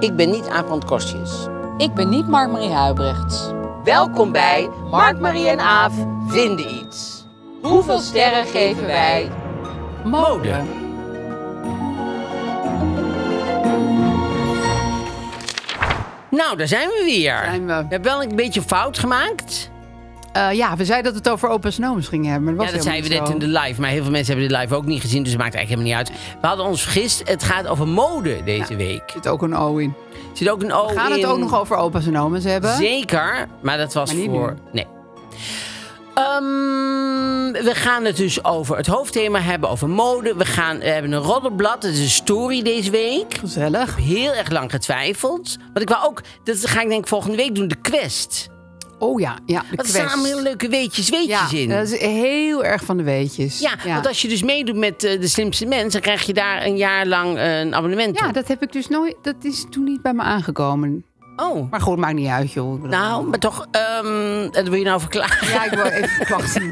Ik ben niet Aaf Kostjes. Ik ben niet Mark-Marie Huibrechts. Welkom bij Mark, Marie en Aaf vinden iets. Hoeveel sterren geven wij? Mode. Nou, daar zijn we weer. Zijn we. we hebben wel een beetje fout gemaakt. Uh, ja, we zeiden dat we het over open snow's gingen hebben. Maar dat ja, dat zeiden we net in de live. Maar heel veel mensen hebben de live ook niet gezien. Dus het maakt eigenlijk helemaal niet uit. We hadden ons vergist. Het gaat over mode deze week. Er zit ook een O in. Er zit ook een O in. We gaan het ook nog over opa snow's hebben. Zeker. Maar dat was Maar voor... nu. Nee. Ehm, we gaan het dus over het hoofdthema hebben, over mode. We, gaan, we hebben een roddelblad, dat is een story deze week. Gezellig. Heel erg lang getwijfeld. Want ik wou ook, dat ga ik denk ik volgende week doen, de quest. Oh ja, ja er staan heel leuke weetjes, weetjes ja, in. dat is heel erg van de weetjes. Ja, want als je dus meedoet met eh, de slimste mens, dan krijg je daar een jaar lang eh, een abonnement ja, op. dat heb ik dus nooit. Dat is toen niet bij me aangekomen. Oh, Maar goed, maakt niet uit, joh. Nou, maar toch, ehm, dat wil je nou verklaren. Ja, ik wil even klachten.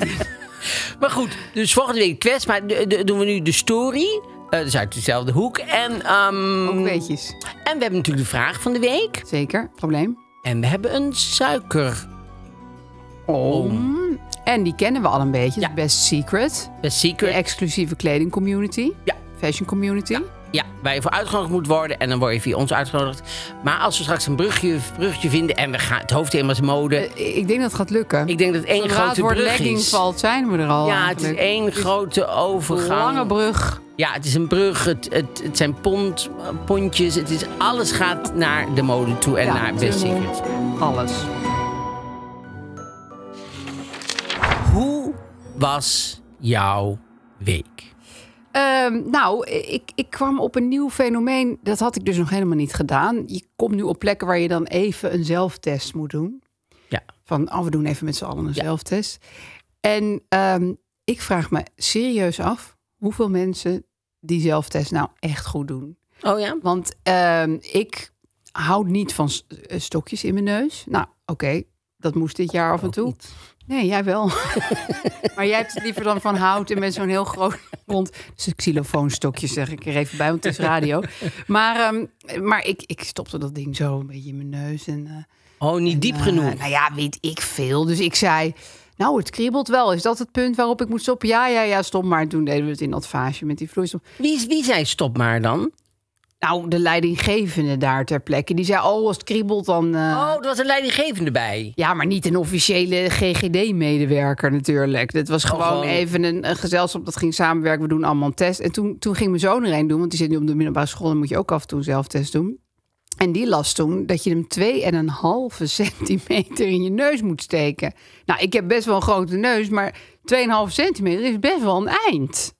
Maar goed, dus volgende week quest, maar de- de- doen we nu de story. Eh dus uit dezelfde hoek. En, ehm, Ook weetjes. en we hebben natuurlijk de vraag van de week. Zeker, probleem. En we hebben een suiker. Om. En die kennen we al een beetje. Ja. Ja. Best Secret. De De secret. exclusieve kledingcommunity. Ja. Fashion community. Ja, waar je voor uitgenodigd moet worden. En dan word je via ons uitgenodigd. Maar als we straks een brugje, brugje vinden en we gaan, het hoofdthema is mode. Eh, ik denk dat het gaat lukken. ik denk dat het één Zodra grote brug legging is. valt, zijn we er al. ja, het is één grote overgang. lange brug. Ja, het is een brug. Het, het, het zijn pond, pontjes. Het is, alles gaat naar de mode toe en Ja, naar Best. Secret. Alles. Was jouw week? Ehm, nou, ik, ik kwam op een nieuw fenomeen. Dat had ik dus nog helemaal niet gedaan. Je komt nu op plekken waar je dan even een zelftest moet doen. Ja. Van, oh, we doen even met z'n allen een Ja. zelftest. En ehm, ik vraag me serieus af hoeveel mensen die zelftest nou echt goed doen. Oh ja? Want ehm, ik hou niet van eh, stokjes in mijn neus. Nou, oké, dat moest dit jaar af en toe. niet. Nee, jij wel. maar jij hebt het liever dan van hout en met zo'n heel groot rond. Dus xylofoonstokje zeg ik er even bij, want het is radio. Maar, ehm, maar ik, ik stopte dat ding zo een beetje in mijn neus. En, eh, Oh, niet diep eh, genoeg. nou ja, weet ik veel. Dus ik zei, nou, het kriebelt wel. Is dat het punt waarop ik moet stoppen? Ja, ja, ja, stop maar. Toen deden we het in dat vaasje met die vloeistof. Wie, wie zei stop maar dan? Nou, de leidinggevende daar ter plekke, die zei, oh, als het kriebelt dan... eh, Oh, er was een leidinggevende bij. Ja, maar niet een officiële GGD-medewerker natuurlijk. Dit was gewoon, gewoon- even een, een gezelschap dat ging samenwerken. We doen allemaal een test. En toen, toen ging mijn zoon er een doen, want die zit nu op de middelbare school. Dan moet je ook af en toe een zelftest doen. En die las toen dat je hem twee en een halve centimeter in je neus moet steken. Nou, ik heb best wel een grote neus, maar 2,5 centimeter is best wel een eind.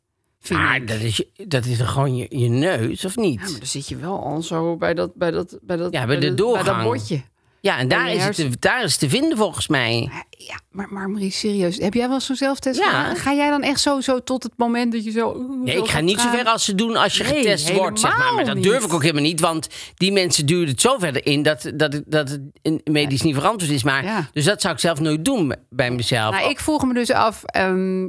Maar dat is, dat is gewoon je, je neus, of niet? Ja, maar dan zit je wel al zo bij dat, bij dat, bij dat, Ja, bij de doorgang. Bij dat bordje. Ja, en daar is, het te, daar is het te vinden volgens mij. Ja, maar, maar Marie, serieus. Heb jij wel zo'n zelftest Ja. Ga jij dan echt zo, zo tot het moment dat je zo... Nee, ik ga niet zo ver als ze doen als je Nee, getest wordt, zeg maar. Maar dat durf ik ook helemaal niet, want die mensen duwen het zo verder in dat, dat, het- dat het medisch niet verantwoord is. Maar, Ja. Dus dat zou ik zelf nooit doen bij mezelf. Nou, ik vroeg me dus af... ehm,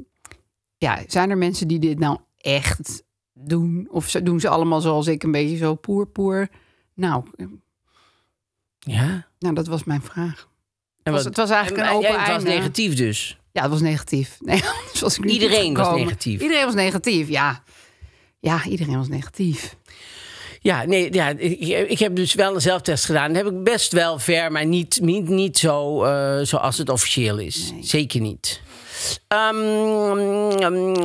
ja, zijn er mensen die dit nou echt doen? Of doen ze allemaal zoals ik, een beetje zo poer poer? Nou, eh, ja. nou dat was mijn vraag. En was- het was eigenlijk een open Het was negatief dus. Ja, het was negatief. Nee, was ik Iedereen was negatief. Iedereen was negatief, ja. Ja, iedereen was negatief. Ja, nee, ja, ik, ik heb dus wel een zelftest gedaan. Dat heb ik best wel ver, maar niet, niet, niet zo eh, zoals het officieel is. Zeker niet. Ehm,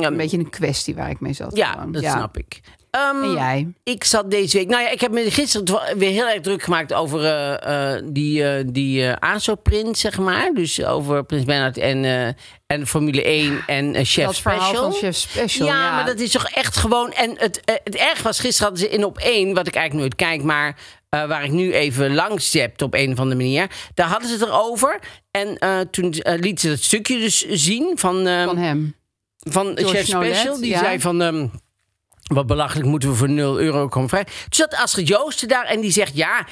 Een beetje een kwestie waar ik mee zat. ja, gewoon. dat snap ik. Ehm, En jij? Ik zat deze week. Nou ja, ik heb me gisteren weer heel erg druk gemaakt over eh, eh, die, eh die ASO-print, zeg maar. Dus over Prins Bernhard en, en Formule 1 en Chef dat Special. verhaal van Chef Special. ja, Ja, maar dat is toch echt gewoon. En het, het erg was, gisteren hadden ze in op één, wat ik eigenlijk nooit kijk, maar eh, waar ik nu even langs zepte op een of andere manier. Daar hadden ze het erover. En eh, toen uh, liet ze dat stukje dus zien van, uh, van hem. Van George Chef Special. Die ja. zei van. Um, wat belachelijk moeten we voor 0 euro komen vrij. Toen zat Astrid Joosten daar en die zegt: Ja,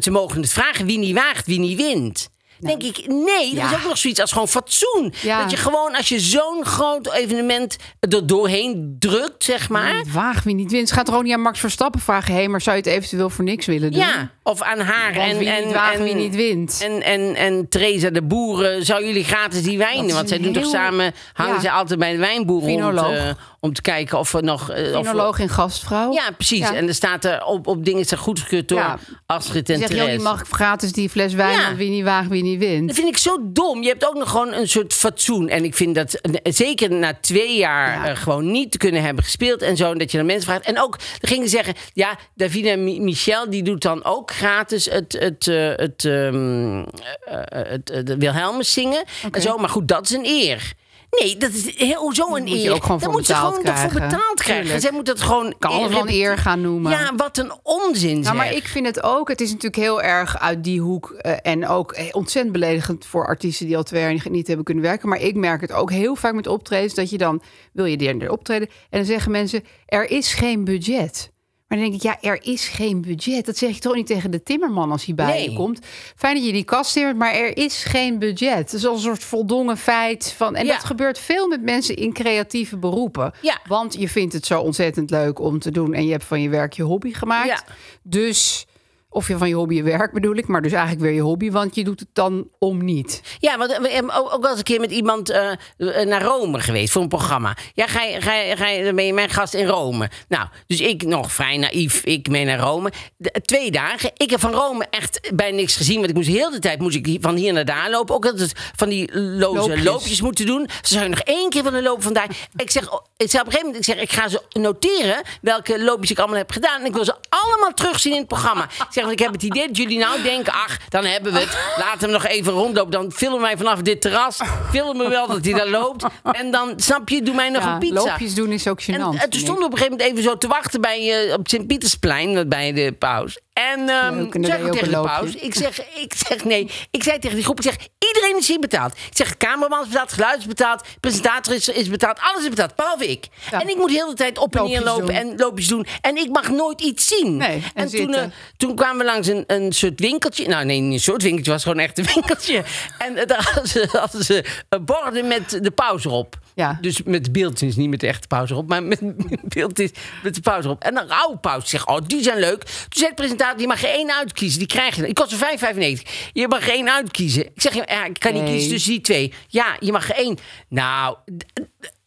ze mogen het vragen wie niet waagt, wie niet wint. Denk ik, nee, er is ook nog zoiets als gewoon fatsoen. Dat je gewoon, als je zo'n groot evenement er doorheen drukt, zeg maar. Niet waag wie niet wint. Ze gaat er ook niet aan Max Verstappen vragen... hé, maar zou je het eventueel voor niks willen doen? Ja, of aan haar Want en, wie en, niet waagt, en, wie niet wint. En, en, en Theresa de Boeren, zou jullie gratis die is Want zij doen toch samen, hangen ze altijd bij de wijnboeren om Finoloog. Om te kijken of er nog... Finoloog en gastvrouw. Ja, precies. Ja. En er staat er op, op dingen zijn goedgekeurd door Ja. Astrid en joh, die mag gratis die fles wijn... Ja. want wie niet waagt, wie niet wint. Dat vind ik zo dom. Je hebt ook nog gewoon een soort fatsoen. En ik vind dat eh, zeker na twee jaar Ja. eh, gewoon niet te kunnen hebben gespeeld en zo. En dat je dan mensen vraagt. En ook, er gingen zeggen, ja, Davina Mi- Michel die doet dan ook gratis het, het, het, ehm, eh, eh, het, eh, de Wilhelmus zingen. En zo. Maar goed, dat is een eer. Nee, dat is heel zo een moet je eer. ook Daar moet ze gewoon toch voor betaald krijgen. Tuurlijk. Zij moet dat gewoon Kan alles wel een eer gaan noemen. Ja, wat een onzin Nou, maar zeg. ik vind het ook, het is natuurlijk heel erg uit die hoek eh, en ook eh, ontzettend beledigend voor artiesten die al twee jaar niet hebben kunnen werken. Maar ik merk het ook heel vaak met optredens dat je dan wil je er optreden en dan zeggen mensen er is geen budget. Maar dan denk ik, ja, er is geen budget. Dat zeg je toch niet tegen de timmerman als hij bij Nee. je komt. Fijn dat je die kast timmert, maar er is geen budget. Het is al een soort voldongen feit. Van, en Ja. dat gebeurt veel met mensen in creatieve beroepen. Ja. Want je vindt het zo ontzettend leuk om te doen. En je hebt van je werk je hobby gemaakt. Ja. Dus, of je van je hobby je werk bedoel ik, maar dus eigenlijk weer je hobby, want je doet het dan om niet. Ja, want we hebben ook ook wel eens een keer met iemand eh, eh, naar Rome geweest voor een programma. Ja, ga je, ga je, ga je, dan ben je mijn gast in Rome. Nou, dus ik nog vrij naïef, ik mee naar Rome. De- twee dagen. Ik heb van Rome echt bijna niks gezien, want ik moest heel de tijd moest ik van hier naar daar lopen. Ook altijd van die loze Loopjes. loopjes, moeten doen. Ze zou je nog één keer van de lopen vandaag. Ik zeg, oh, ik zeg op een gegeven moment, ik zeg, ik ga ze noteren welke loopjes ik allemaal heb gedaan. En ik wil ze allemaal terugzien in het programma. Ik zeg, ik heb het idee dat jullie nou denken, ach, dan hebben we het. We hem nog even rondlopen. Dan filmen wij vanaf dit terras. Filmen we wel dat hij daar loopt. En dan, snap je, doe mij nog Ja, een pizza. loopjes doen is ook gênant. En, en toen stonden we op een gegeven moment even zo te wachten bij, eh, op Sint-Pietersplein, bij de paus. En ehm Leuk, en dan zeg ik tegen de paus, ik zeg, ik zeg nee. Ik zei tegen die groep, ik zeg, iedereen is hier betaald. Ik zeg, cameraman is betaald, geluid is betaald, presentator is, is betaald, alles is betaald, behalve ik. Ja. En ik moet de hele tijd op en neer lopen doen. en loopjes doen. En ik mag nooit iets zien. Nee, en en toen, eh, toen kwamen we langs een, een soort winkeltje. Nou, nee, niet een soort winkeltje, het was gewoon echt een winkeltje. En eh, daar hadden ze, hadden ze eh, borden met de paus erop. Ja. Dus met beeldjes, niet met de echte pauze erop, maar met beeldjes met de pauze erop. En dan oude pauze zegt, oh, die zijn leuk. Toen zei de presentator, je mag er één uitkiezen, die krijg je. Ik kost er 5,95. Je mag er één uitkiezen. Ik zeg, ja, ik kan niet Nee. kiezen tussen die twee. Ja, je mag er één. Nou,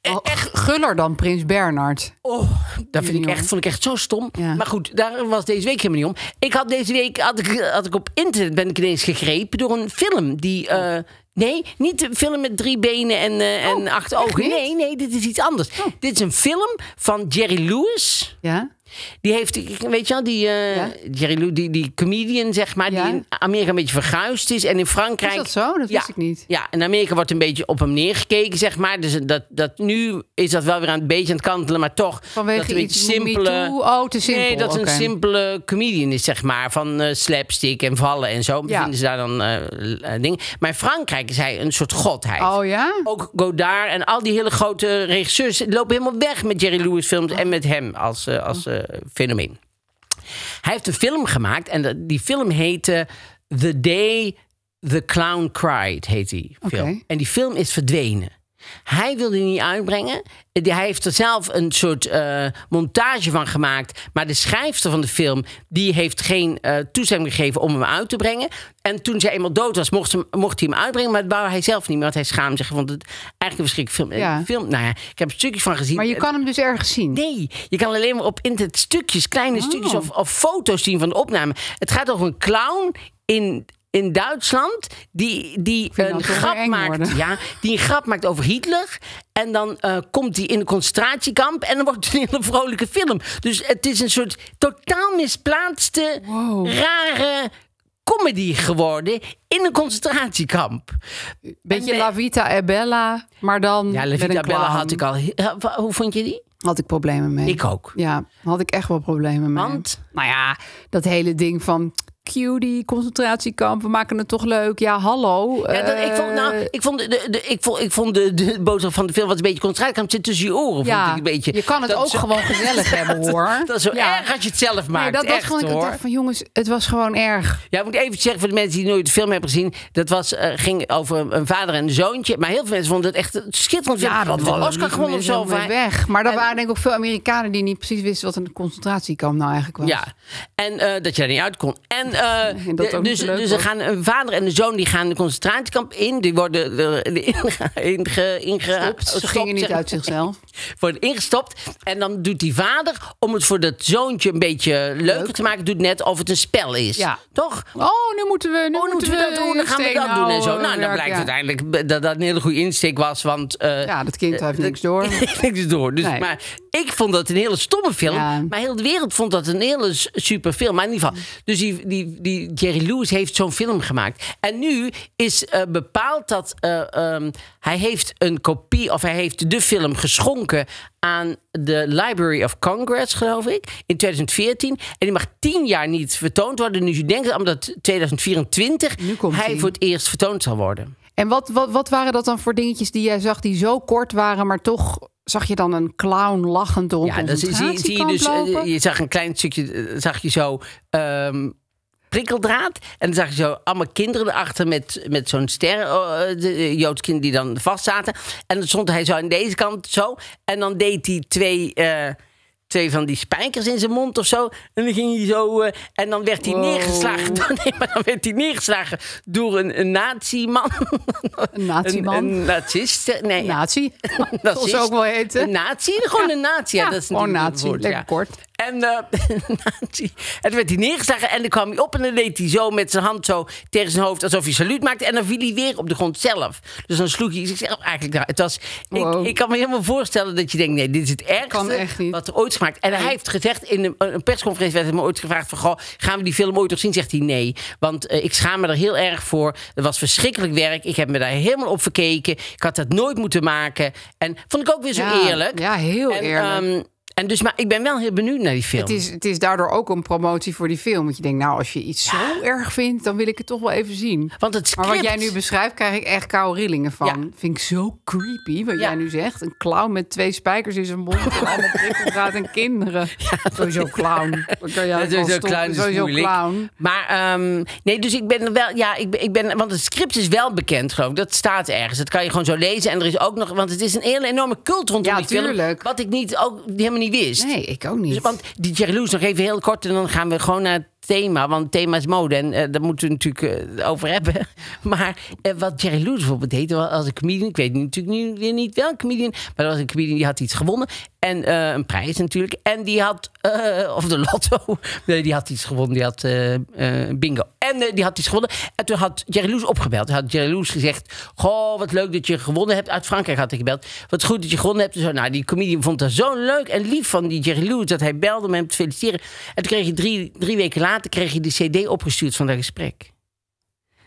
d- Oh, guller dan Prins Bernard. Oh, dat vind ik echt, vond ik echt zo stom. Ja. Maar goed, daar was deze week helemaal niet om. Ik had deze week, had ik, had ik op internet, ben ik ineens gegrepen door een film die... eh, Nee, niet een film met drie benen en, eh, en acht ogen. Nee, nee, dit is iets anders. Dit is een film van Jerry Lewis. Ja? Die heeft, weet je wel, die eh, Ja. Jerry Lewis, die, die comedian, zeg maar, Ja. die in Amerika een beetje verguisd is. En in Frankrijk. Is dat zo? Dat Ja. wist ik niet. Ja, in Amerika wordt een beetje op hem neergekeken, zeg maar. Dus dat, dat, nu is dat wel weer aan een beetje aan het kantelen, maar toch. Vanwege dat een iets simpele. MeToo? Oh, te simpel. Nee, dat Oké. een simpele comedian is, zeg maar. Van eh, slapstick en vallen en zo. Ja. Vinden ze daar dan eh, dingen. Maar in Frankrijk is hij een soort godheid. Oh ja? Ook Godard en al die hele grote regisseurs lopen helemaal weg met Jerry Lewis films en met hem als, als eh, fenomeen. Hij heeft een film gemaakt en die film heette The Day the Clown Cried, heet die film. En die film is verdwenen. Hij wilde die niet uitbrengen. Hij heeft er zelf een soort eh, montage van gemaakt. Maar de schrijfster van de film... die heeft geen eh, toestemming gegeven om hem uit te brengen. En toen zij eenmaal dood was, mocht, ze, mocht hij hem uitbrengen. Maar dat wou hij zelf niet meer. Want hij schaamde zich. Vond het eigenlijk een verschrikkelijke film. Ja. Film. Nou ja, ik heb stukjes van gezien. Maar je kan hem dus ergens zien. Nee, je kan alleen maar op internet stukjes, kleine stukjes Oh. of, of foto's zien van de opname. Het gaat over een clown in, in Duitsland die, die een grap maakt. worden. Ja, die een grap maakt over Hitler. En dan eh, komt hij in een concentratiekamp en dan wordt het een hele vrolijke film. Dus het is een soort totaal misplaatste, Wow. rare comedy geworden in een concentratiekamp. Beetje En- La Vita e Bella, maar dan Ja, La Vita een Bella had ik al. he- Hoe vond je die? Had ik problemen mee. Ik ook. Ja, had ik echt wel problemen mee. Want? Nou ja, dat hele ding van... cutie, concentratiekamp. We maken het toch leuk. Ja, hallo. Ja, dat, ik vond, nou, ik vond, de, de, ik vond, ik vond de, de boodschap van de film wat een beetje concentratiekamp zit tussen je oren. vond ik een beetje. je kan het Dat ook zo- gewoon gezellig hebben, hoor. Dat is zo ja. erg als je het zelf maakt. Nee, dat, echt, vond ik hoor. dacht van jongens, het was gewoon erg. Ja, ik moet even zeggen voor de mensen die nooit de film hebben gezien. Dat was, eh, ging over een- vader en een zoontje. Maar heel veel mensen vonden het echt schitterend. Ja, dat was Oscar gewonnen of zo. weg. Maar er En- waren denk ik ook veel Amerikanen die niet precies wisten wat een concentratiekamp nou eigenlijk was. Ja, en eh, dat je daar niet uit kon. En, eh, dat dus, dus was. gaan een vader en een zoon die gaan de concentratiekamp in. Die worden er inge, inge, inge, Stopt. Ze gingen niet uit zichzelf. Worden ingestopt. En dan doet die vader, om het voor dat zoontje een beetje leuker te maken, doet net of het een spel is. Ja. Toch? Oh, nu moeten we, nu Oh, moeten we dat doen? Dan gaan we dat doen en zo. Nou, dan blijkt ja. uiteindelijk dat dat een hele goede insteek was. Want eh, Ja, dat kind heeft niks door. niks door. Dus, Nee. Maar ik vond dat een hele stomme film. Ja. Maar heel de wereld vond dat een hele super film. Maar in ieder geval. Dus die, die, die Jerry Lewis heeft zo'n film gemaakt. En nu is eh, bepaald dat eh, ehm, hij heeft een kopie, of hij heeft de film geschonken aan de Library of Congress, geloof ik, in 2014. En die mag tien jaar niet vertoond worden. Dus je denkt omdat 2024 Nu komt hij hij. voor het eerst vertoond zal worden. En wat, wat, wat waren dat dan voor dingetjes die jij zag die zo kort waren, maar toch zag je dan een clown lachend door een Ja, dan zie, je dus. eh, lopen? je zag een klein stukje, eh, zag je zo. ehm, prikkeldraad. En dan zag je zo allemaal kinderen erachter met, met zo'n ster. eh, de Joods kinderen die dan vast zaten. En dan stond hij zo aan deze kant zo. En dan deed hij twee. eh, Twee van die spijkers in zijn mond of zo. En dan ging hij zo. eh, en dan werd hij Wow. neergeslagen. Nee, maar dan werd hij neergeslagen door een, een nazi-man. Een nazi-man. Een, een nazist. eh, Nee, Nazi, Nazist. ze ook wel heten. Een nazi? Gewoon een nazi. Ja, Ja, dat is gewoon nazi, woord, lekker kort. En, en toen werd hij neergeslagen en dan kwam hij op en dan deed hij zo met zijn hand zo tegen zijn hoofd alsof hij saluut maakte. En dan viel hij weer op de grond zelf. Dus dan sloeg hij zichzelf eigenlijk daar. Het was, Wow. ik, ik kan me helemaal voorstellen dat je denkt, nee, dit is het ergste wat er ooit is gemaakt. En hij heeft gezegd, in een, een persconferentie werd hem ooit gevraagd van, goh, gaan we die film ooit nog zien? Zegt hij nee, want eh, ik schaam me er heel erg voor. Het was verschrikkelijk werk. Ik heb me daar helemaal op verkeken. Ik had dat nooit moeten maken. En vond ik ook weer zo Ja, eerlijk. ja, heel en, eerlijk. ehm, en dus, maar ik ben wel heel benieuwd naar die film. Het is, het is daardoor ook een promotie voor die film. Want je denkt, nou, als je iets zo erg vindt, dan wil ik het toch wel even zien. Want het Maar script... wat jij nu beschrijft, krijg ik echt koude rillingen van. Ja. Vind ik zo creepy, wat Ja. jij nu zegt. Een clown met twee spijkers in zijn mond. en allemaal prikkeldraad en kinderen. sowieso clown. Dan kan wel sowieso clown is Sowieso moeilijk. clown. Maar ehm, nee, dus ik ben wel, ja, ik ben, ik ben, want het script is wel bekend, geloof ik. Dat staat ergens. Dat kan je gewoon zo lezen. En er is ook nog, want het is een hele enorme cult rondom die film. tuurlijk. Wat ik niet, ook helemaal niet wist. Nee, ik ook niet. Dus, want die Jerry Lewis nog even heel kort en dan gaan we gewoon naar het thema. Want het thema is mode en eh, daar moeten we natuurlijk eh, over hebben. Maar eh, wat Jerry Lewis bijvoorbeeld deed als een comedian. Ik weet natuurlijk nu weer niet welke comedian. Maar dat was een comedian die had iets gewonnen. En een prijs natuurlijk. En die had, of de lotto. Nee, die had iets gewonnen. Die had bingo. Die had iets gewonnen. En toen had Jerry Lewis opgebeld. Toen had Jerry gezegd: Goh, wat leuk dat je gewonnen hebt. Uit Frankrijk had hij gebeld. Wat goed dat je gewonnen hebt. Zo. Nou, die comedian vond dat zo leuk en lief van die Jerry Lewis dat hij belde om hem te feliciteren. En toen kreeg je drie, drie weken later kreeg je de CD opgestuurd van dat gesprek.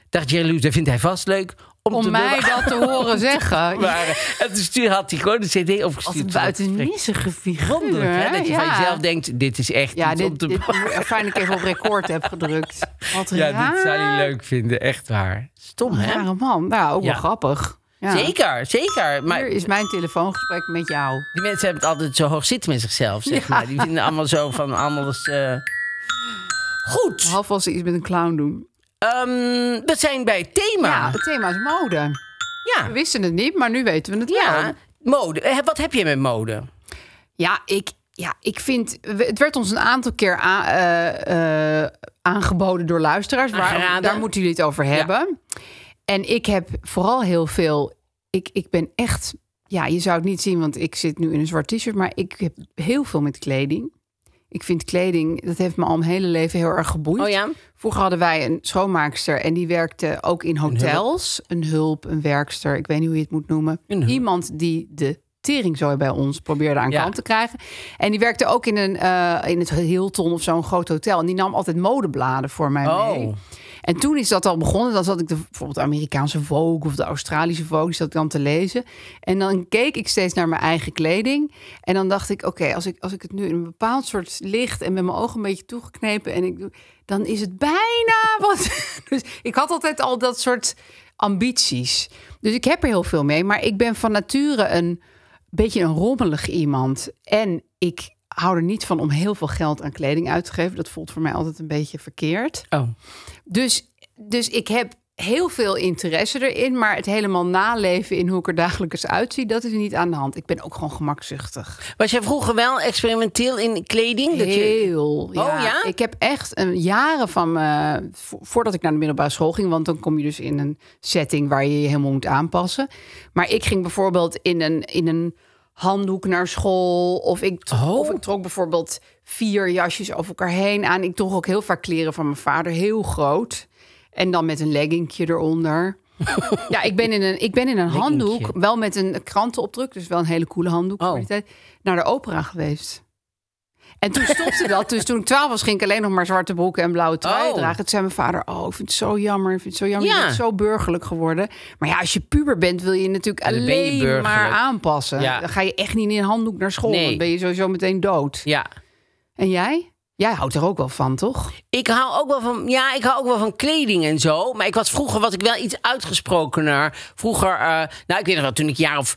Dacht Jerry Lewis, dat vindt hij vast leuk. Om, mij dat te horen zeggen. bewaren. En toen had hij gewoon de CD Als opgestuurd. dat gesprek. buitennissige figuur. Hè? Dat je van jezelf denkt, dit is echt Ja, iets om dit, te dit, fijn dat ik even op record heb gedrukt. Wat Ja, raar. dit zou hij leuk vinden, echt waar. Stom, hè? Rare man. Nou, ook Ja. wel grappig. Ja. Zeker, zeker. Maar Hier is mijn telefoongesprek met jou. die mensen hebben het altijd zo hoog zitten met zichzelf, zeg maar. Die vinden allemaal zo van, allemaal eh, Goed, Behalve als ze iets met een clown doen. Ehm, we zijn bij het thema. Ja, het thema is mode. Ja, We wisten het niet, maar nu weten we het ja. wel. mode. Eh, Wat heb je met mode? Ja, ik, ja, ik vind... Het werd ons een aantal keer a- eh, eh, aangeboden door luisteraars. Waar, daar moeten jullie het over hebben. En ik heb vooral heel veel... Ik, ik ben echt... Ja, je zou het niet zien, want ik zit nu in een zwart t-shirt. Maar ik heb heel veel met kleding. Ik vind kleding, dat heeft me al mijn hele leven heel erg geboeid. Oh ja? Vroeger hadden wij een schoonmaakster en die werkte ook in hotels. Een hulp, een werkster, ik weet niet hoe je het moet noemen. Een hulp. Iemand die de teringzooi bij ons probeerde aan Ja. kant te krijgen. En die werkte ook in, een, eh, in het Hilton of zo'n groot hotel. En die nam altijd modebladen voor mij mee. En toen is dat al begonnen. Dan zat ik de, bijvoorbeeld de Amerikaanse Vogue of de Australische Vogue, zat ik dan te lezen. En dan keek ik steeds naar mijn eigen kleding. En dan dacht ik, oké, als, ik, als ik het nu in een bepaald soort licht en met mijn ogen een beetje toegeknepen en ik doe, dan is het bijna wat. dus ik had altijd al dat soort ambities. Dus ik heb er heel veel mee. Maar ik ben van nature een beetje een rommelig iemand. En ik hou er niet van om heel veel geld aan kleding uit te geven. Dat voelt voor mij altijd een beetje verkeerd. Oh. Dus, dus ik heb heel veel interesse erin, maar het helemaal naleven in hoe ik er dagelijks uitzie, dat is niet aan de hand. Ik ben ook gewoon gemakzuchtig. Was jij vroeger wel experimenteel in kleding? Dat je... Heel. Ja. Oh, ja? Ik heb echt een jaren van me, voordat ik naar de middelbare school ging, want dan kom je dus in een setting waar je je helemaal moet aanpassen. Maar ik ging bijvoorbeeld in een, in een handdoek naar school, of ik, Oh. of ik trok bijvoorbeeld vier jasjes over elkaar heen aan. Ik droeg ook heel vaak kleren van mijn vader, heel groot. En dan met een leggingje eronder. ja, ik ben in een, ik ben in een handdoek, wel met een krantenopdruk, dus wel een hele coole handdoek Oh. voor die tijd, naar de opera geweest. En toen stopte dat. Dus toen ik twaalf was, ging ik alleen nog maar zwarte broeken en blauwe trui Oh. dragen. Toen zei mijn vader, oh, ik vind het zo jammer. Ik vind het zo jammer. Ja. Je bent zo burgerlijk geworden. Maar ja, als je puber bent, wil je natuurlijk je alleen maar aanpassen. Ja. Dan ga je echt niet in een handdoek naar school. Nee. Dan ben je sowieso meteen dood. Ja. En jij? Jij houdt er ook wel van, toch? Ik hou ook wel van, ja, ik hou ook wel van kleding en zo. Maar ik was vroeger was ik wel iets uitgesprokener. Vroeger, eh, nou, ik weet nog wel, toen ik jaar of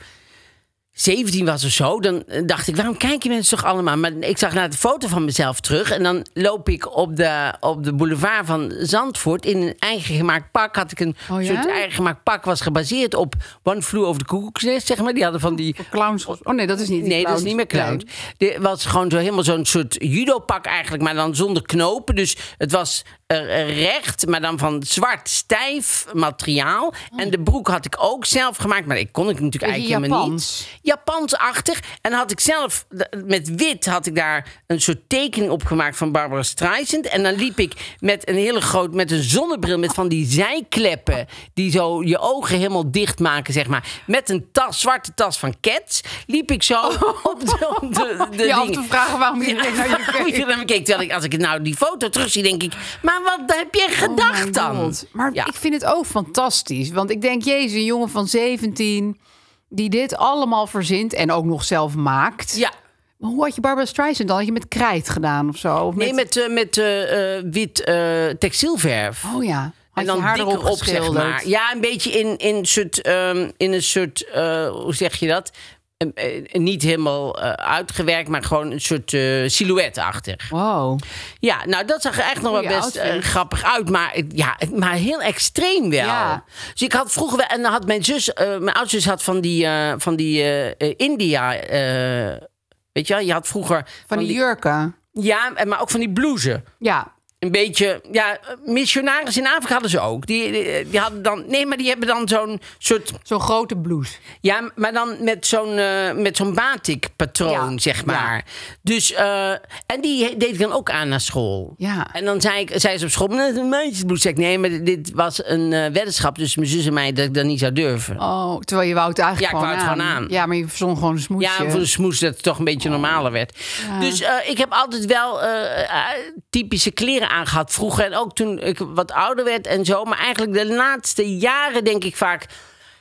17 was of zo, dan eh, dacht ik, waarom kijken mensen toch allemaal? Maar ik zag naar de foto van mezelf terug en dan loop ik op de, op de boulevard van Zandvoort in een eigen gemaakt pak. Had ik een Oh ja? soort eigen gemaakt pak, was gebaseerd op One Flew Over the Cuckoo's Nest, zeg maar. Die hadden van die Clowns. Oh nee, dat is niet Nee, dat is clowns. niet meer clown. Dit was gewoon zo helemaal zo'n soort judo-pak eigenlijk, maar dan zonder knopen. Dus het was eh, recht, maar dan van zwart stijf materiaal. En de broek had ik ook zelf gemaakt, maar ik kon ik natuurlijk eigenlijk helemaal niet. Japansachtig. En had ik zelf, de- met wit had ik daar een soort tekening op gemaakt van Barbara Streisand. En dan liep ik met een hele groot, met een zonnebril, met van die zijkleppen, die zo je ogen helemaal dicht maken, zeg maar. Met een tas, zwarte tas van Cats, liep ik zo op de, op de, de Je af dingen. te vragen waarom je je naar keek. Terwijl ik, als ik nou die foto terugzie, denk ik... Maar wat heb je Oh gedacht dan? God. Maar Ja. ik vind het ook fantastisch. Want ik denk, jezus, een jongen van 17 die dit allemaal verzint en ook nog zelf maakt. Ja. Hoe had je Barbara Streisand dan? Had je met krijt gedaan of zo? Of Nee, met, eh, met eh, eh, wit eh, textielverf. Oh ja. Had en dan haar erop op, zeg maar. Ja, een beetje in, in, een soort, ehm, in een soort, eh, hoe zeg je dat? Niet helemaal eh, uitgewerkt, maar gewoon een soort eh silhouetachtig. Wow. Ja, nou dat zag er echt nog wel best eh, outfit. grappig uit. Maar, ja, maar heel extreem wel. Ja. Dus ik had vroeger wel... En dan had mijn zus... mijn oudzus had van die, van die India... weet je wel? Je had vroeger... Van die jurken. Ja, maar ook van die blouses. Ja. Een beetje... Ja, missionaris in Afrika hadden ze ook. Die, die, die hadden dan... Nee, maar die hebben dan zo'n soort... Zo'n grote blouse. Ja, maar dan met zo'n eh, met zo'n batik-patroon, Ja, zeg maar. Dus, eh, en die deed ik dan ook aan naar school. Ja. En dan zei, ik, zei ze op school, nee, een meisjesblouse. Zeg ik, nee, maar dit was een eh, weddenschap tussen mijn zus en mij dat ik dat niet zou durven. Oh, terwijl je wou het eigenlijk Ja, ik gewoon, wou het aan. gewoon aan. Ja, maar je verzon gewoon een smoesje. Ja, voor de smoes dat het toch een beetje normaler werd. Dus ik heb altijd wel typische kleren aangehad vroeger. En ook toen ik wat ouder werd en zo. Maar eigenlijk de laatste jaren denk ik vaak...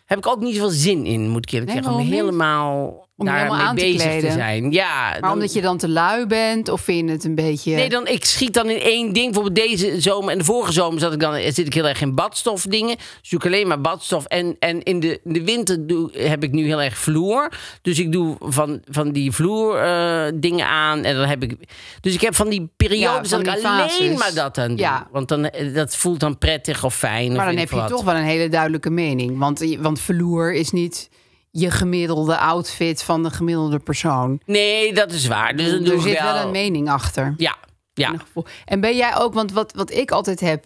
heb ik ook niet zoveel zin in, moet ik eerlijk Nee, zeggen. Om helemaal Om helemaal aan te bezig te kleden. zijn. Ja, Maar dan- omdat je dan te lui bent of vind je het een beetje... Nee, dan, ik schiet dan in één ding. Bijvoorbeeld deze zomer en de vorige zomer zat ik dan, zit ik heel erg in badstof dingen. Zoek alleen maar badstof. En, en in de, in de winter doe, heb ik nu heel erg vloer. Dus ik doe van, van die vloer eh, dingen aan. En dan heb ik, dus ik heb van die periodes Ja, dat ik alleen maar dat aan doe. Ja. Want dan, eh, dat voelt dan prettig of fijn. Maar of dan heb je wat. toch wel een hele duidelijke mening. Want, want verloer is niet je gemiddelde outfit van de gemiddelde persoon. Nee, dat is waar. Dus doe er zit wel... wel een mening achter. Ja, ja. gevoel. En ben jij ook, want wat, wat ik altijd heb,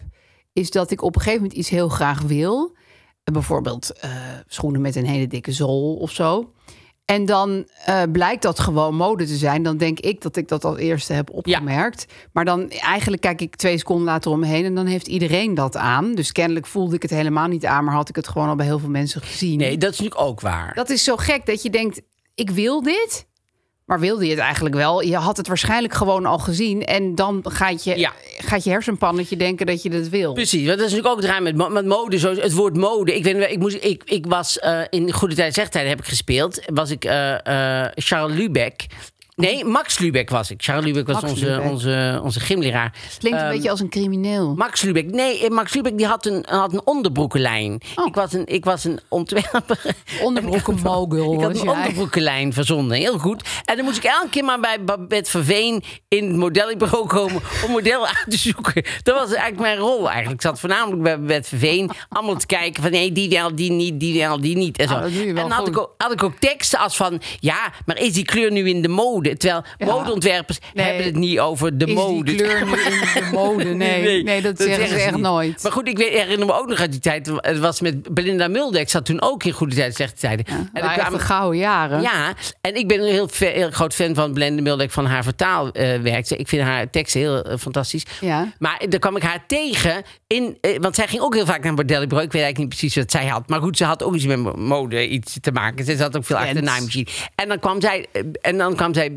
is dat ik op een gegeven moment iets heel graag wil. Bijvoorbeeld eh, schoenen met een hele dikke zool of zo. En dan eh, blijkt dat gewoon mode te zijn. Dan denk ik dat ik dat als eerste heb opgemerkt. Maar dan eigenlijk kijk ik twee seconden later om me heen en dan heeft iedereen dat aan. Dus kennelijk voelde ik het helemaal niet aan, maar had ik het gewoon al bij heel veel mensen gezien. Nee, dat is natuurlijk ook waar. Dat is zo gek dat je denkt, ik wil dit. Maar wilde je het eigenlijk wel? Je had het waarschijnlijk gewoon al gezien. En dan gaat je, Ja. gaat je hersenpannetje denken dat je dat wil. Precies, want dat is natuurlijk ook het raar met, met mode. Zo, het woord mode. Ik, weet, ik, moest, ik, ik was eh, in Goede Tijd, Slechte Tijd heb ik gespeeld. Was ik eh, eh, Charles Lubeck. Nee, Max Lubeck was ik. Charles Lubeck was Max onze, Lubeck. onze, onze gymleraar. Klinkt een Ehm, beetje als een crimineel. Max Lubeck. Nee, eh, Max Lubeck die had een, had een onderbroekenlijn. Oh. Ik, was een, ik was een ontwerper. Onderbroekenmogul Ik had een onderbroekenlijn verzonden. Heel goed. En dan moest ik elke keer maar bij Babette Verveen in het modellenbureau komen om model uit te zoeken. Dat was eigenlijk mijn rol eigenlijk. Ik zat voornamelijk bij Babette Verveen allemaal te kijken van nee, die wel, die niet, die wel, die niet. En, zo. Wel en dan had ik, ook, had ik ook teksten als van ja, maar is die kleur nu in de mode? Terwijl Ja. modeontwerpers Nee. hebben het niet over de Is mode. die kleur nu in de mode? Nee, nee, dat, zeggen ze echt niet. nooit. Maar goed, ik weet, herinner me ook nog uit die tijd. Het was met Belinda Mulder. Ik zat toen ook in goede tijd, slechte tijden. en Ja, echt kwamen- de gouden jaren. ja, en ik ben een heel, groot fan van Belinda Mulder van haar vertaalwerk. ik vind haar teksten heel eh, fantastisch. Ja. Maar dan kwam ik haar tegen in, eh, want zij ging ook heel vaak naar bordellenbureau. Ik weet eigenlijk niet precies wat zij had, maar goed, ze had ook iets met mo- mode iets te maken. Ze zat ook veel achter de naaimachine. En dan kwam zij, eh, en dan kwam zij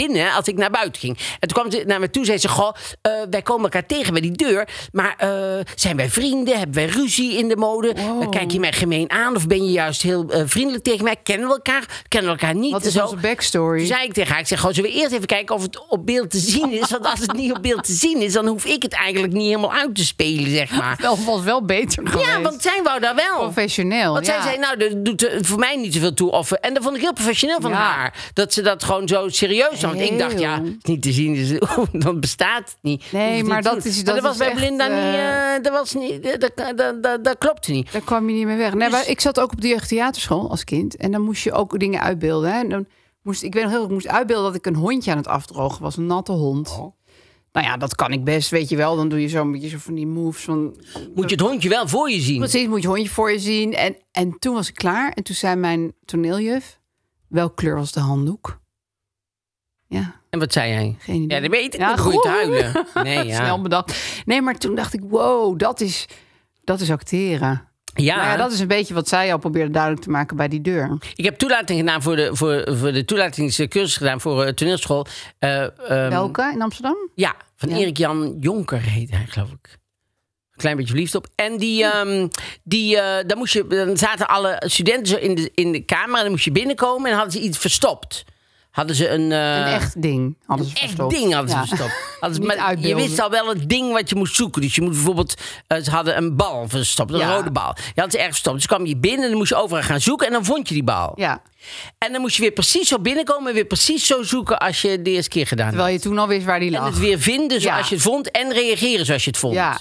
binnen als ik naar buiten ging. En toen kwam ze naar me toe, zei ze: Goh, eh, wij komen elkaar tegen bij die deur, maar eh, zijn wij vrienden? Hebben wij ruzie in de mode? Wow. Kijk je mij gemeen aan of ben je juist heel eh, vriendelijk tegen mij? Kennen we elkaar? Kennen we elkaar niet? Wat En is zo. onze backstory? Toen zei ik tegen haar, ik zeg, goh, zullen we eerst even kijken of het op beeld te zien is? Want als het niet op beeld te zien is, dan hoef ik het eigenlijk niet helemaal uit te spelen, zeg maar. Wel, was wel beter geweest. Ja, want zij wou daar wel. Professioneel, Want ja. zij zei, nou, dat doet voor mij niet zoveel toe. Of, en dat vond ik heel professioneel van Ja. haar. Dat ze dat gewoon zo serieus Want ik dacht, ja, het niet te zien, dus, dan bestaat het niet. Nee, maar dat is- Maar dat was bij echt, niet, eh, eh, dat was niet, dat, dat, dat, dat, dat klopte niet. Daar kwam je niet meer weg. Nee, Dus- maar ik zat ook op de jeugdtheaterschool als kind. En dan moest je ook dingen uitbeelden. Hè? En dan moest, ik weet nog heel goed, ik moest uitbeelden dat ik een hondje aan het afdrogen was. Een natte hond. Oh. Nou ja, dat kan ik best, weet je wel. Dan doe je zo een beetje zo van die moves van... Moet je het hondje wel voor je zien. Precies, moet je hondje voor je zien. En, en toen was ik klaar. En toen zei mijn toneeljuf... Welke kleur was de handdoek? Ja, En wat zei jij? geen idee. Ja, dat weet ik. Ja, goed huilen. Nee, ja. Snel bedacht. Nee, maar toen dacht ik, wow, dat is, dat is acteren. Ja, Nou ja, dat is een beetje wat zij al probeerde duidelijk te maken bij die deur. ik heb toelating gedaan voor de, voor, voor de toelatingscursus gedaan voor uh, toneelschool. Eh, ehm, Welke in Amsterdam? Ja, van Ja. Erik Jan Jonker heet hij, geloof ik. Een klein beetje verliefd op. En die, ehm, die eh, dan, moest je, dan zaten alle studenten zo in de, in de kamer en dan moest je binnenkomen en hadden ze iets verstopt. Hadden ze een, eh, Een echt ding hadden ze echt verstopt. ding hadden ze Ja. verstopt. Hadden ze, maar je wist al wel het ding wat je moest zoeken. Dus je moet bijvoorbeeld, eh, ze hadden een bal verstopt, een Ja. rode bal. Je had ze ergens verstopt. Dus kwam je binnen en dan moest je overal gaan zoeken en dan vond je die bal. Ja, En dan moest je weer precies zo binnenkomen en weer precies zo zoeken als je de eerste keer gedaan had. terwijl je toen al wist waar die En lag. het weer vinden zoals Ja. je het vond en reageren zoals je het vond. Ja.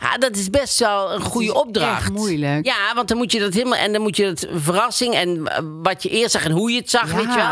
Ja, dat is best wel een goede is opdracht. echt moeilijk. Ja, want dan moet je dat helemaal en dan moet je het verrassing en eh, wat je eerst zag en hoe je het zag, Ja. weet je wel.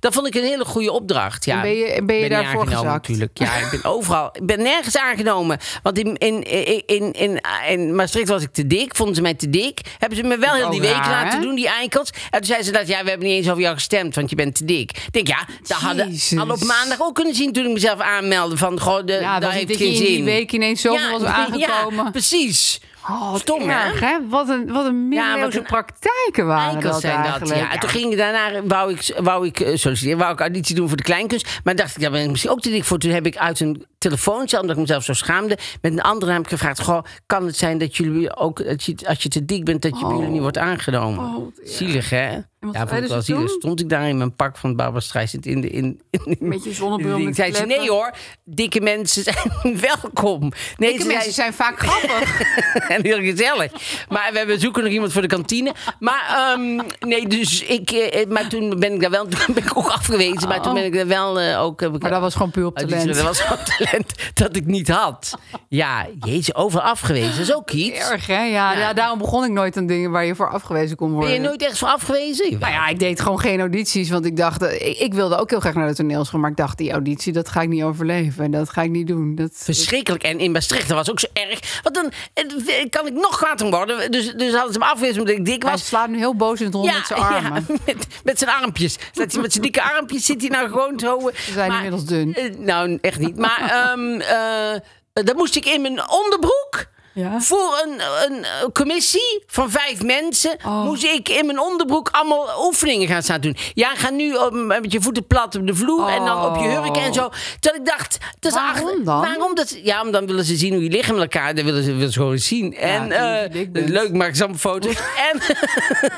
Dat vond ik een hele goede opdracht. Ja. En ben je- ben je daarvoor gezakt? Natuurlijk. Ja, ik ben overal. Ik ben nergens aangenomen. Want in, in, in, in, in, Maastricht was ik te dik, vonden ze mij te dik. Hebben ze me wel heel die week raar, laten hè? doen, die eikels. En toen zeiden ze dat, ja, we hebben niet eens over jou gestemd, want je bent te dik. Ik denk, ja, dat hadden al op maandag ook kunnen zien toen ik mezelf aanmeldde. Van, goh, de, ja, dat, heeft dat je geen in zin. die week ineens zoveel was aangekomen. Ja, precies. Oh, wat Stom, hè? erg, hè? Wat een, wat een middeleeuwse een praktijken waren dat zijn dat, eigenlijk. ja. En toen ging ik daarna, wou ik, wou ik eh, solliciteren, wou ik auditie doen voor de kleinkunst. Maar dacht ik, daar ben ik misschien ook te dik voor. Toen heb ik uit een telefoontje, omdat ik mezelf zo schaamde, met een andere heb ik gevraagd, goh, kan het zijn dat jullie ook, dat je, als je te dik bent, dat je bij jullie niet wordt aangenomen? Oh. Zielig, hè? Wat Ja, vond ik wel zielig. Stond ik daar in mijn pak van Barbara Streisand in de... In, in, Met je zonnebril, in- met zei ze, nee hoor, dikke mensen zijn welkom. Nee, Dikke mensen zijn vaak grappig. en heel gezellig. Maar we, we zoeken nog iemand voor de kantine. Maar ehm, nee, dus ik. eh, Maar toen ben ik daar wel. Toen ben ik ook afgewezen. Maar toen ben ik daar wel eh, ook. Heb ik, Maar dat was gewoon puur op Oh, talent. Dat was gewoon talent dat ik niet had. Ja, jezus, overal afgewezen. Dat is ook iets. Erg, hè? Ja, ja. daarom begon ik nooit aan dingen waar je voor afgewezen kon Ben worden. je nooit ergens voor afgewezen? Nou ja, ik deed gewoon geen audities, want ik dacht... eh, Ik, ik wilde ook heel graag naar de toneelschool, maar ik dacht, die auditie, dat ga ik niet overleven. En dat ga ik niet doen. Dat, Verschrikkelijk. En in Maastricht, dat was ook zo erg. Want dan eh, kan ik nog kwaad om worden. Dus, dus hadden ze me afgewezen omdat ik dik hij was. slaat nu heel boos in het rond met zijn armen. Ja, met, met zijn armpjes. Zat hij met zijn dikke armpjes zit hij nou gewoon zo. eh, Ze zijn inmiddels dun. nou, echt niet. Maar ehm, eh, dan moest ik in mijn onderbroek. Ja. Voor een, een, eh, commissie van vijf mensen Oh. moest ik in mijn onderbroek allemaal oefeningen gaan staan doen. Ja, ga nu op- met je voeten plat op de vloer en dan op je hurk en zo. Terwijl ik dacht, dat is. Waarom dan? Waarom dat? Ja, om dan willen ze zien hoe je met elkaar. Dan willen ze, willen ze gewoon zien. En eh, leuk, maak ze foto's. en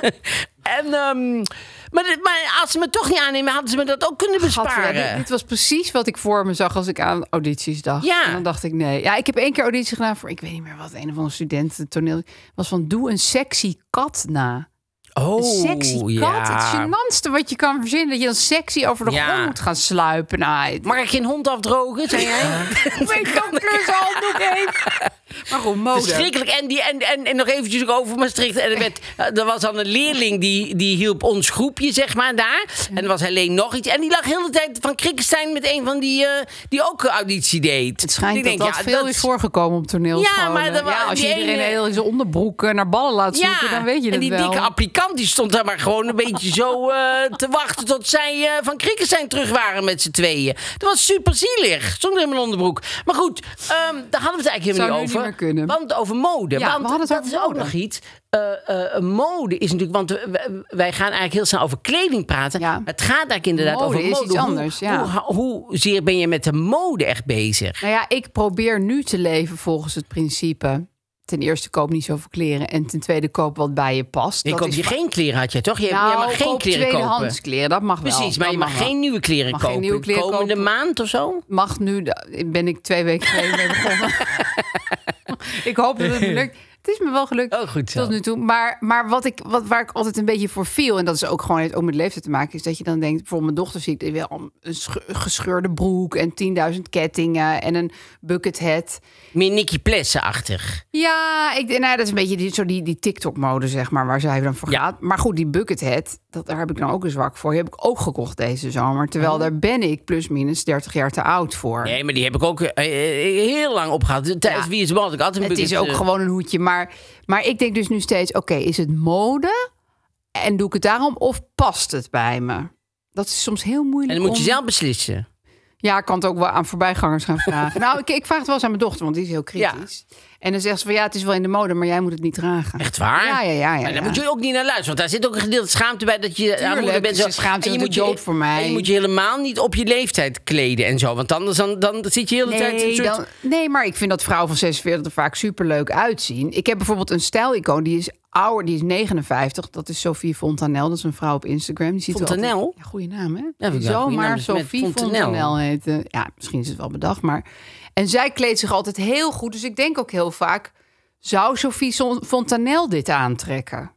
en ehm, maar, maar als ze me toch niet aannemen, hadden ze me dat ook kunnen Gadver, besparen. dit, dit was precies wat ik voor me zag als ik aan audities dacht. Ja. En dan dacht ik, nee. Ja, ik heb één keer auditie gedaan voor, ik weet niet meer wat, een of andere student toneel. was van, doe een sexy kat na. oh, Een sexy kat? ja. Het gênantste wat je kan verzinnen. Dat je dan sexy over de Ja. grond moet gaan sluipen. Nou, het- Mag ik geen hond afdrogen, zei jij? ik kan klushanddoek heen. Maar goed, mode. Verschrikkelijk. En, die, en, en, en nog eventjes over Maastricht. En er, werd, er was dan een leerling die, die hielp ons groepje, zeg maar, daar. En er was alleen nog iets. En die lag heel de tijd van Krikkenstein met een van die, eh, die ook auditie deed. Het schijnt Ik dat denk, dat ja, veel dat is voorgekomen op toneelscholen. Ja, maar dat ja, als je iedereen ene- heel in zijn onderbroek naar ballen laat zoeken, dan weet je en het die wel. dikke applikant die stond daar maar gewoon een beetje zo eh, te wachten tot zij eh, van Krikkenstein terug waren met z'n tweeën. Dat was super zielig. Zonder in mijn onderbroek. Maar goed, ehm, daar hadden we het eigenlijk helemaal Zou niet over. Meer kunnen. Want over mode. Ja, want we hadden het dat over is ook nog iets. Eh, eh, mode is natuurlijk, want we- wij gaan eigenlijk heel snel over kleding praten. Ja. Het gaat eigenlijk inderdaad Mode over is mode. iets Hoe- anders, ja. Hoe, hoe, zeer ben je met de mode echt bezig? Nou ja, ik probeer nu te leven volgens het principe. Ten eerste koop niet zoveel kleren. En ten tweede koop wat bij je past. Koopt is je geen kleren, had je toch? Je, nou, je mag geen koop kleren kopen. tweedehands kleren, dat mag wel. Precies, maar je mag geen nieuwe kleren Mag geen kopen. nieuwe kleren Komende kopen. maand of zo? Mag nu, ben ik twee weken geleden mee begonnen. ik hoop dat het lukt. Het is me wel gelukt Oh, goed zo. tot nu toe. Maar, maar wat ik, wat, waar ik altijd een beetje voor viel... en dat is ook gewoon heeft ook met leeftijd te maken... is dat je dan denkt, bijvoorbeeld mijn dochter ziet... wel een sch- gescheurde broek en 10.000 kettingen... en een bucket hat. Meer Nicky Plessen-achtig. Ja, ik, nou, dat is een beetje die, zo die, die TikTok-mode, zeg maar, waar zij dan voor Ja. gaat. Maar goed, die bucket hat, dat, daar heb ik dan ook een zwak voor. Die heb ik ook gekocht deze zomer. Terwijl daar ben ik plus minus 30 jaar te oud voor. Oh. Nee, maar die heb ik ook eh, eh, heel lang opgehad. Tijdens Ja. Wie is had ik altijd een Het is ook eh, gewoon een hoedje. Maar, maar ik denk dus nu steeds, oké, is het mode? En doe ik het daarom of past het bij me? Dat is soms heel moeilijk En dan moet je om- zelf beslissen. Ja, ik kan het ook wel aan voorbijgangers gaan vragen. nou, ik, ik vraag het wel eens aan mijn dochter, want die is heel kritisch. En dan zegt ze van, ja, het is wel in de mode, maar jij moet het niet dragen. Echt waar? Ja, ja, ja. ja, Maar daar ja. moet je ook niet naar luisteren. Want daar zit ook een gedeelte schaamte bij dat je aan moeder bent. ze Zo. schaamt zich En je moet dood voor mij. En je moet je helemaal niet op je leeftijd kleden en zo. Want anders dan, dan zit je de hele tijd... een Nee, soort- dan, nee, maar ik vind dat vrouwen van 46 er vaak superleuk uitzien. Ik heb bijvoorbeeld een stijlicoon, die is ouder, die is 59. Dat is Sophie Fontanel, dat is een vrouw op Instagram. Die ziet Fontanel? altijd- Ja, goede naam, hè? naam, zomaar dus Sophie Fontanel. Fontanel heette. Ja, misschien is het wel bedacht, maar... En zij kleedt zich altijd heel goed. Dus ik denk ook heel vaak, zou Sophie Fontanel dit aantrekken?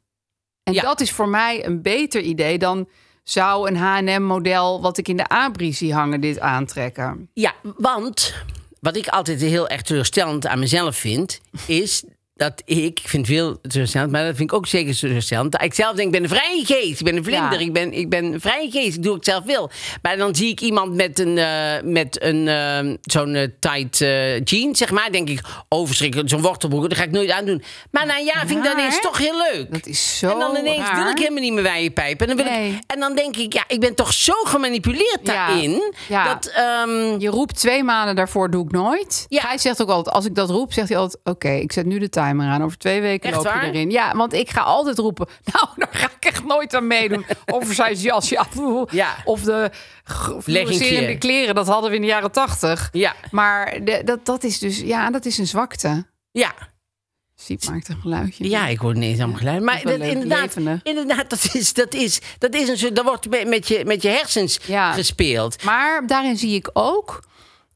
En Ja. dat is voor mij een beter idee dan... Zou een H&M-model wat ik in de abri zie hangen dit aantrekken? Ja, want wat ik altijd heel erg teleurstellend aan mezelf vind, is dat ik, ik vind veel teleurstellend, maar dat vind ik ook zeker. Dat ik zelf denk, ik ben een vrije geest, ik ben een vlinder, Ja. ik, ben, ik ben een vrije geest, ik doe wat ik zelf wil. Maar dan zie ik iemand met een, eh, met een eh, zo'n eh, tight eh, jeans, zeg maar, denk ik, overschrikkelijk, zo'n wortelbroek, dat ga ik nooit aandoen. Maar na een jaar vind ik dat ineens toch heel leuk. Dat is zo en dan ineens raar. wil ik helemaal niet meer wijpijp. En dan, wil Nee. ik, en dan denk ik, ja, ik ben toch zo gemanipuleerd daarin. Ja. Dat, ehm, Je roept twee maanden daarvoor doe ik nooit. Hij zegt ook altijd, als ik dat roep, zegt hij altijd... oké, ik zet nu de timer aan. Over twee weken Echt loop waar? je erin. Ja, want ik ga altijd roepen... nou, daar ga ik echt nooit aan meedoen. Of zijn jasje af. Ja. Of de fluorescerende kleren. Dat hadden we in de jaren tachtig. ja, Maar de- dat, dat is dus... Ja, dat is een zwakte. ja. Siep maakt een geluidje. Ja, ik hoor ineens allemaal geluid. Maar dat inderdaad, inderdaad dat, is, dat, is, dat is een soort. Dat wordt met- met je, met je hersens Ja. gespeeld. Maar daarin zie ik ook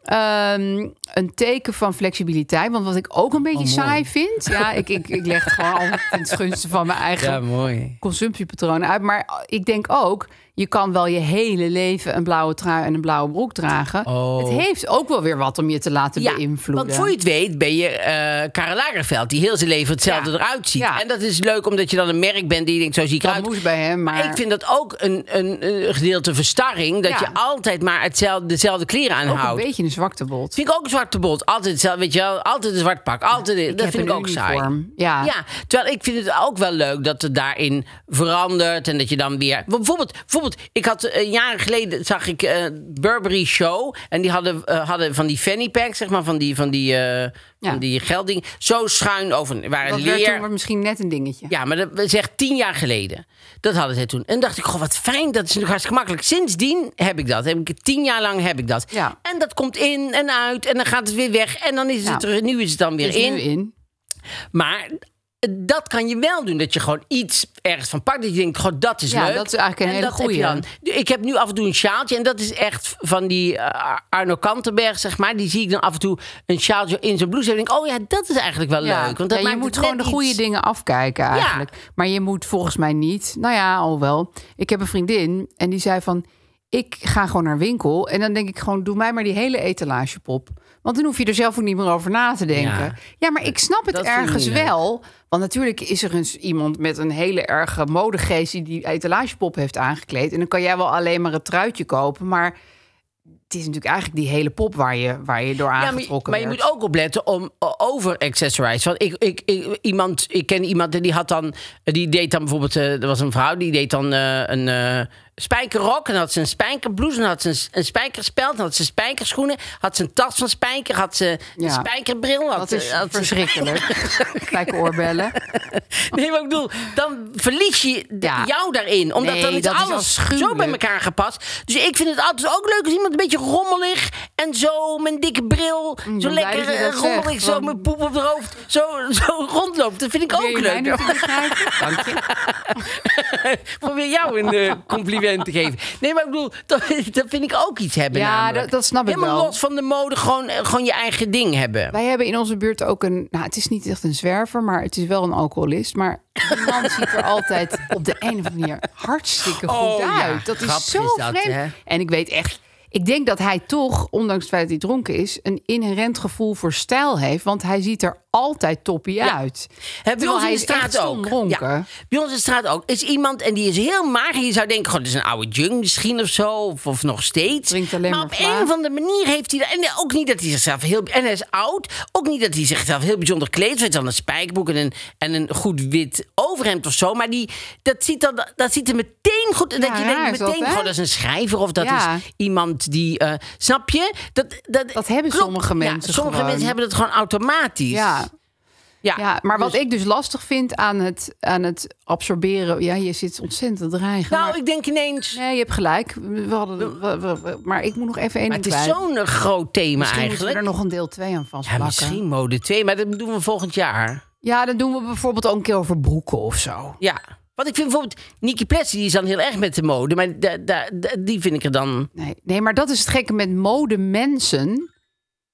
ehm, een teken van flexibiliteit. Want wat ik ook een beetje Oh, saai vind... Ja, ik, ik, ik leg gewoon in het gunste van mijn eigen mooi. consumptiepatronen uit. Maar ik denk ook, je kan wel je hele leven een blauwe trui en een blauwe broek dragen. Oh. Het heeft ook wel weer wat om je te laten Ja, beïnvloeden. want voor je het weet ben je eh Karel Lagerfeld, die heel zijn leven hetzelfde Ja. eruit ziet. Ja. En dat is leuk omdat je dan een merk bent die je denkt, zo zie ik dat eruit. moest bij hem, maar... Ik vind dat ook een, een, een gedeelte verstarring, dat je altijd maar hetzelfde, dezelfde kleren ook aanhoudt. een beetje een zwaktebod. Vind ik ook een zwarte bot. Altijd hetzelfde, weet je wel, altijd een zwart pak. Altijd, dat heb vind ik ook saai. Ja. Ja, terwijl ik vind het ook wel leuk dat het daarin verandert. En dat je dan weer... Bijvoorbeeld, bijvoorbeeld ik had eh, jaren geleden zag ik eh, Burberry Show. En die hadden, eh, hadden van die fanny packs, zeg maar, van die, van die, Ja. van die geldding. Zo schuin over, waren Dat werd toen misschien net een dingetje. Ja, maar dat echt tien jaar geleden. Dat hadden zij toen. En dacht ik, goh, wat fijn. Dat is natuurlijk hartstikke makkelijk. Sindsdien heb ik dat. Heb ik, tien jaar lang heb ik dat. Ja. En dat komt in en uit. En dan gaat het weer weg. En dan is Ja. het er, nu is het dan weer Is in. nu in. Maar dat kan je wel doen. Dat je gewoon iets ergens van pakt. Dat je denkt, goh, dat is Ja, leuk. dat is eigenlijk een En hele dat heb je goeie. dan. Ik heb nu af en toe een sjaaltje. En dat is echt van die eh, Arno Kantenberg, zeg maar. Die zie ik dan af en toe een sjaaltje in zijn blouse. En denk ik, oh ja, dat is eigenlijk wel Ja, leuk. Want dat ja, je moet gewoon de goede iets- dingen afkijken eigenlijk. Maar je moet volgens mij niet... Nou ja, al wel. Ik heb een vriendin en die zei van... Ik ga gewoon naar winkel en dan denk ik gewoon... Doe mij maar die hele etalagepop. Want dan hoef je er zelf ook niet meer over na te denken. Ja. Ja, maar ik snap het Dat ergens wel. Want natuurlijk is er eens iemand met een hele erge modegeest... die die etalagepop heeft aangekleed. En dan kan jij wel alleen maar het truitje kopen. Maar het is natuurlijk eigenlijk die hele pop waar je, waar je door Ja, maar, aangetrokken maar je moet ook opletten om uh, over accessorize. Want ik, ik, ik, iemand, ik ken iemand die had dan, die deed dan bijvoorbeeld, eh, er was een vrouw die deed dan eh, een eh, spijkerrok en had ze een spijkerblouse en had ze een, een spijkerspeld, dan had ze spijkerschoenen, had ze een tas van spijker, had ze een Ja. spijkerbril. Had, Dat ze- is had verschrikkelijk. Gelijk oorbellen. Nee, maar ik bedoel, dan verlies je Ja. jou daarin. Omdat Nee, dan is alles zo bij elkaar gepast. Dus ik vind het altijd ook leuk als iemand een beetje rommelig en zo met een dikke bril. zo ben blij lekker eh, rommelig, zegt, zo met poep op de hoofd. Zo, zo rondloopt. Dat vind ik ook leuk. Dank je. Probeer jou een compliment te geven. Nee, maar ik bedoel, dat, dat vind ik ook iets hebben. Ja, dat- dat snap ik Helemaal wel. los van de mode, gewoon, eh, gewoon je eigen ding hebben. Wij hebben in onze buurt ook een... Nou, het is niet echt een zwerver, maar het is wel een alcoholist. Maar die man ziet er altijd op de een of andere manier hartstikke goed Oh, ja. uit. Dat is zo is dat, vreemd. hè? En ik weet echt... Ik denk dat hij toch, ondanks het feit dat hij dronken is... een inherent gevoel voor stijl heeft. Want hij ziet er altijd toppie Ja. uit. Bij ons in de straat ook. Ja. Bij ons in de straat ook. Is iemand en die is heel mager. Je zou denken, goh, dat is een oude junk misschien of zo. Of, of nog steeds. Drinkt alleen maar maar op vla. een of andere manier heeft hij dat. En ook niet dat hij zichzelf heel... En hij is oud. Ook niet dat hij zichzelf heel bijzonder kleedt. Heeft dan een spijkerbroek en een, en een goed wit overhemd of zo. Maar die, dat, ziet dan, dat ziet er meteen goed... dat je denkt dat, meteen, hè? goh, dat is een schrijver. Of dat Ja. is iemand die... eh, snap je? Dat, dat, Dat hebben klopt. sommige Ja, mensen sommige gewoon. mensen hebben dat gewoon automatisch. Ja, Ja, ja, maar wat dus- ik dus lastig vind aan het, aan het absorberen... Ja, je zit ontzettend te dreigen. Nou, maar- ik denk ineens... Nee, je hebt gelijk. We hadden, we- we- we- maar ik moet nog even één het is zo'n groot thema Misschien moeten we eigenlijk. er nog een deel 2 aan Ja, vastplakken. misschien mode 2, maar dat doen we volgend jaar. Ja, dan doen we bijvoorbeeld ook een keer over broeken of zo. Ja. Want ik vind bijvoorbeeld Niki Plessie, die is dan heel erg met de mode. Maar da, da- da- die vind ik er dan... Nee, nee, maar dat is het gekke met modemensen.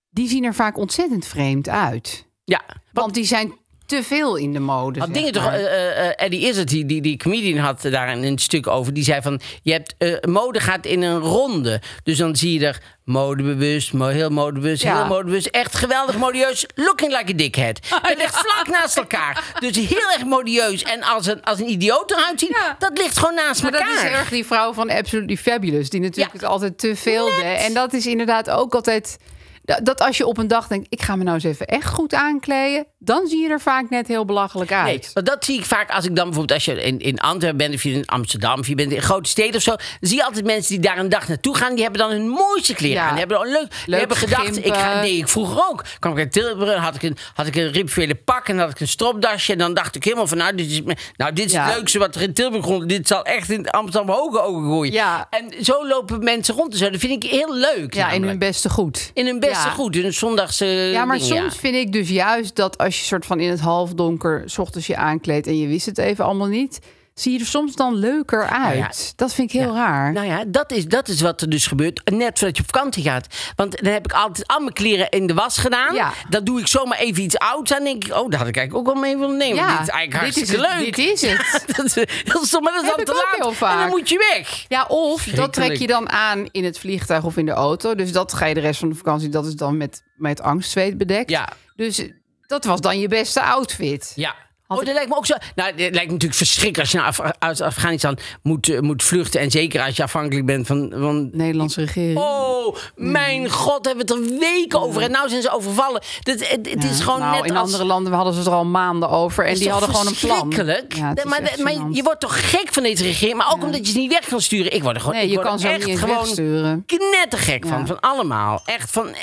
Die zien er vaak ontzettend vreemd uit. Ja. Want die zijn te veel in de mode. Zeg dingen toch, eh, eh, eh, Eddie Izzard, die, die, die comedian, had daar een, stuk over. Die zei van, je hebt, mode gaat in een ronde. Dus dan zie je er modebewust, mo- heel modebewust, Ja. heel modebewust. Echt geweldig modieus, looking like a dickhead. Het ligt vlak naast elkaar. Dus heel erg modieus. En als een, als een idioot eruit ziet, Ja. dat ligt gewoon naast Maar dat elkaar. is erg die vrouw van Absolutely Fabulous. Die natuurlijk het altijd te veel. En dat is inderdaad ook altijd... dat- als je op een dag denkt, ik ga me nou eens even echt goed aankleden... dan zie je er vaak net heel belachelijk uit. Nee, want dat zie ik vaak als ik dan bijvoorbeeld als je in, in Antwerpen bent of je in Amsterdam of je bent in grote steden of zo, dan zie je altijd mensen die daar een dag naartoe gaan, die hebben dan hun mooiste kleren Ja. aan. Die hebben dan leuk, die hebben gedacht, ik ga, nee, ik vroeger ook. Kwam ik uit Tilburg, had ik een, had ik een ribvele pak en had ik een stropdasje en dan dacht ik helemaal van, nou, dit is, nou, dit is Ja. het leukste wat er in Tilburg rond, dit zal echt in Amsterdam hoge ogen gooien. Ja. En zo lopen mensen rond en zo. Dat vind ik heel leuk. Ja, in hun beste goed. in hun beste Ja. goed, zondagse Ja, maar soms vind ik dus juist dat als je soort van in het halfdonker... s ochtends je aankleedt en je wist het even allemaal niet... zie je er soms dan leuker uit. ja. Dat vind ik heel raar. Nou ja, dat is, dat is wat er dus gebeurt net voordat je op vakantie gaat. Want dan heb ik altijd al mijn kleren in de was gedaan. Ja. Dan doe ik zomaar even iets ouds aan. denk ik, oh, dat had ik eigenlijk ook wel mee willen nemen. dit is eigenlijk hartstikke dit is leuk. Dit is het. dat is stom, maar dat is dan te laat. En dan moet je weg. Ja, of dat trek je dan aan in het vliegtuig of in de auto. Dus dat ga je de rest van de vakantie, dat is dan met, met angstzweet bedekt. Ja. Dus dat was dan je beste outfit. Ja. Had oh, ik- dat lijkt me ook zo. Nou, het lijkt me natuurlijk verschrikkelijk als je naar Af- uit Afghanistan moet, eh, moet vluchten. En zeker als je afhankelijk bent van. van Nederlandse regering. Oh, mijn god, hebben we het er weken over. En nou zijn ze overvallen. Het, het, het is gewoon nou, net in als... andere landen hadden ze het er al maanden over. En die hadden gewoon een plan. verschrikkelijk? Ja, maar, maar je wordt toch gek van deze regering? Maar ook omdat je ze niet weg kan sturen. Ik word er gewoon, Nee, je kan ze echt niet gewoon wegsturen. knettergek van. Ja. Van allemaal. Echt van eh,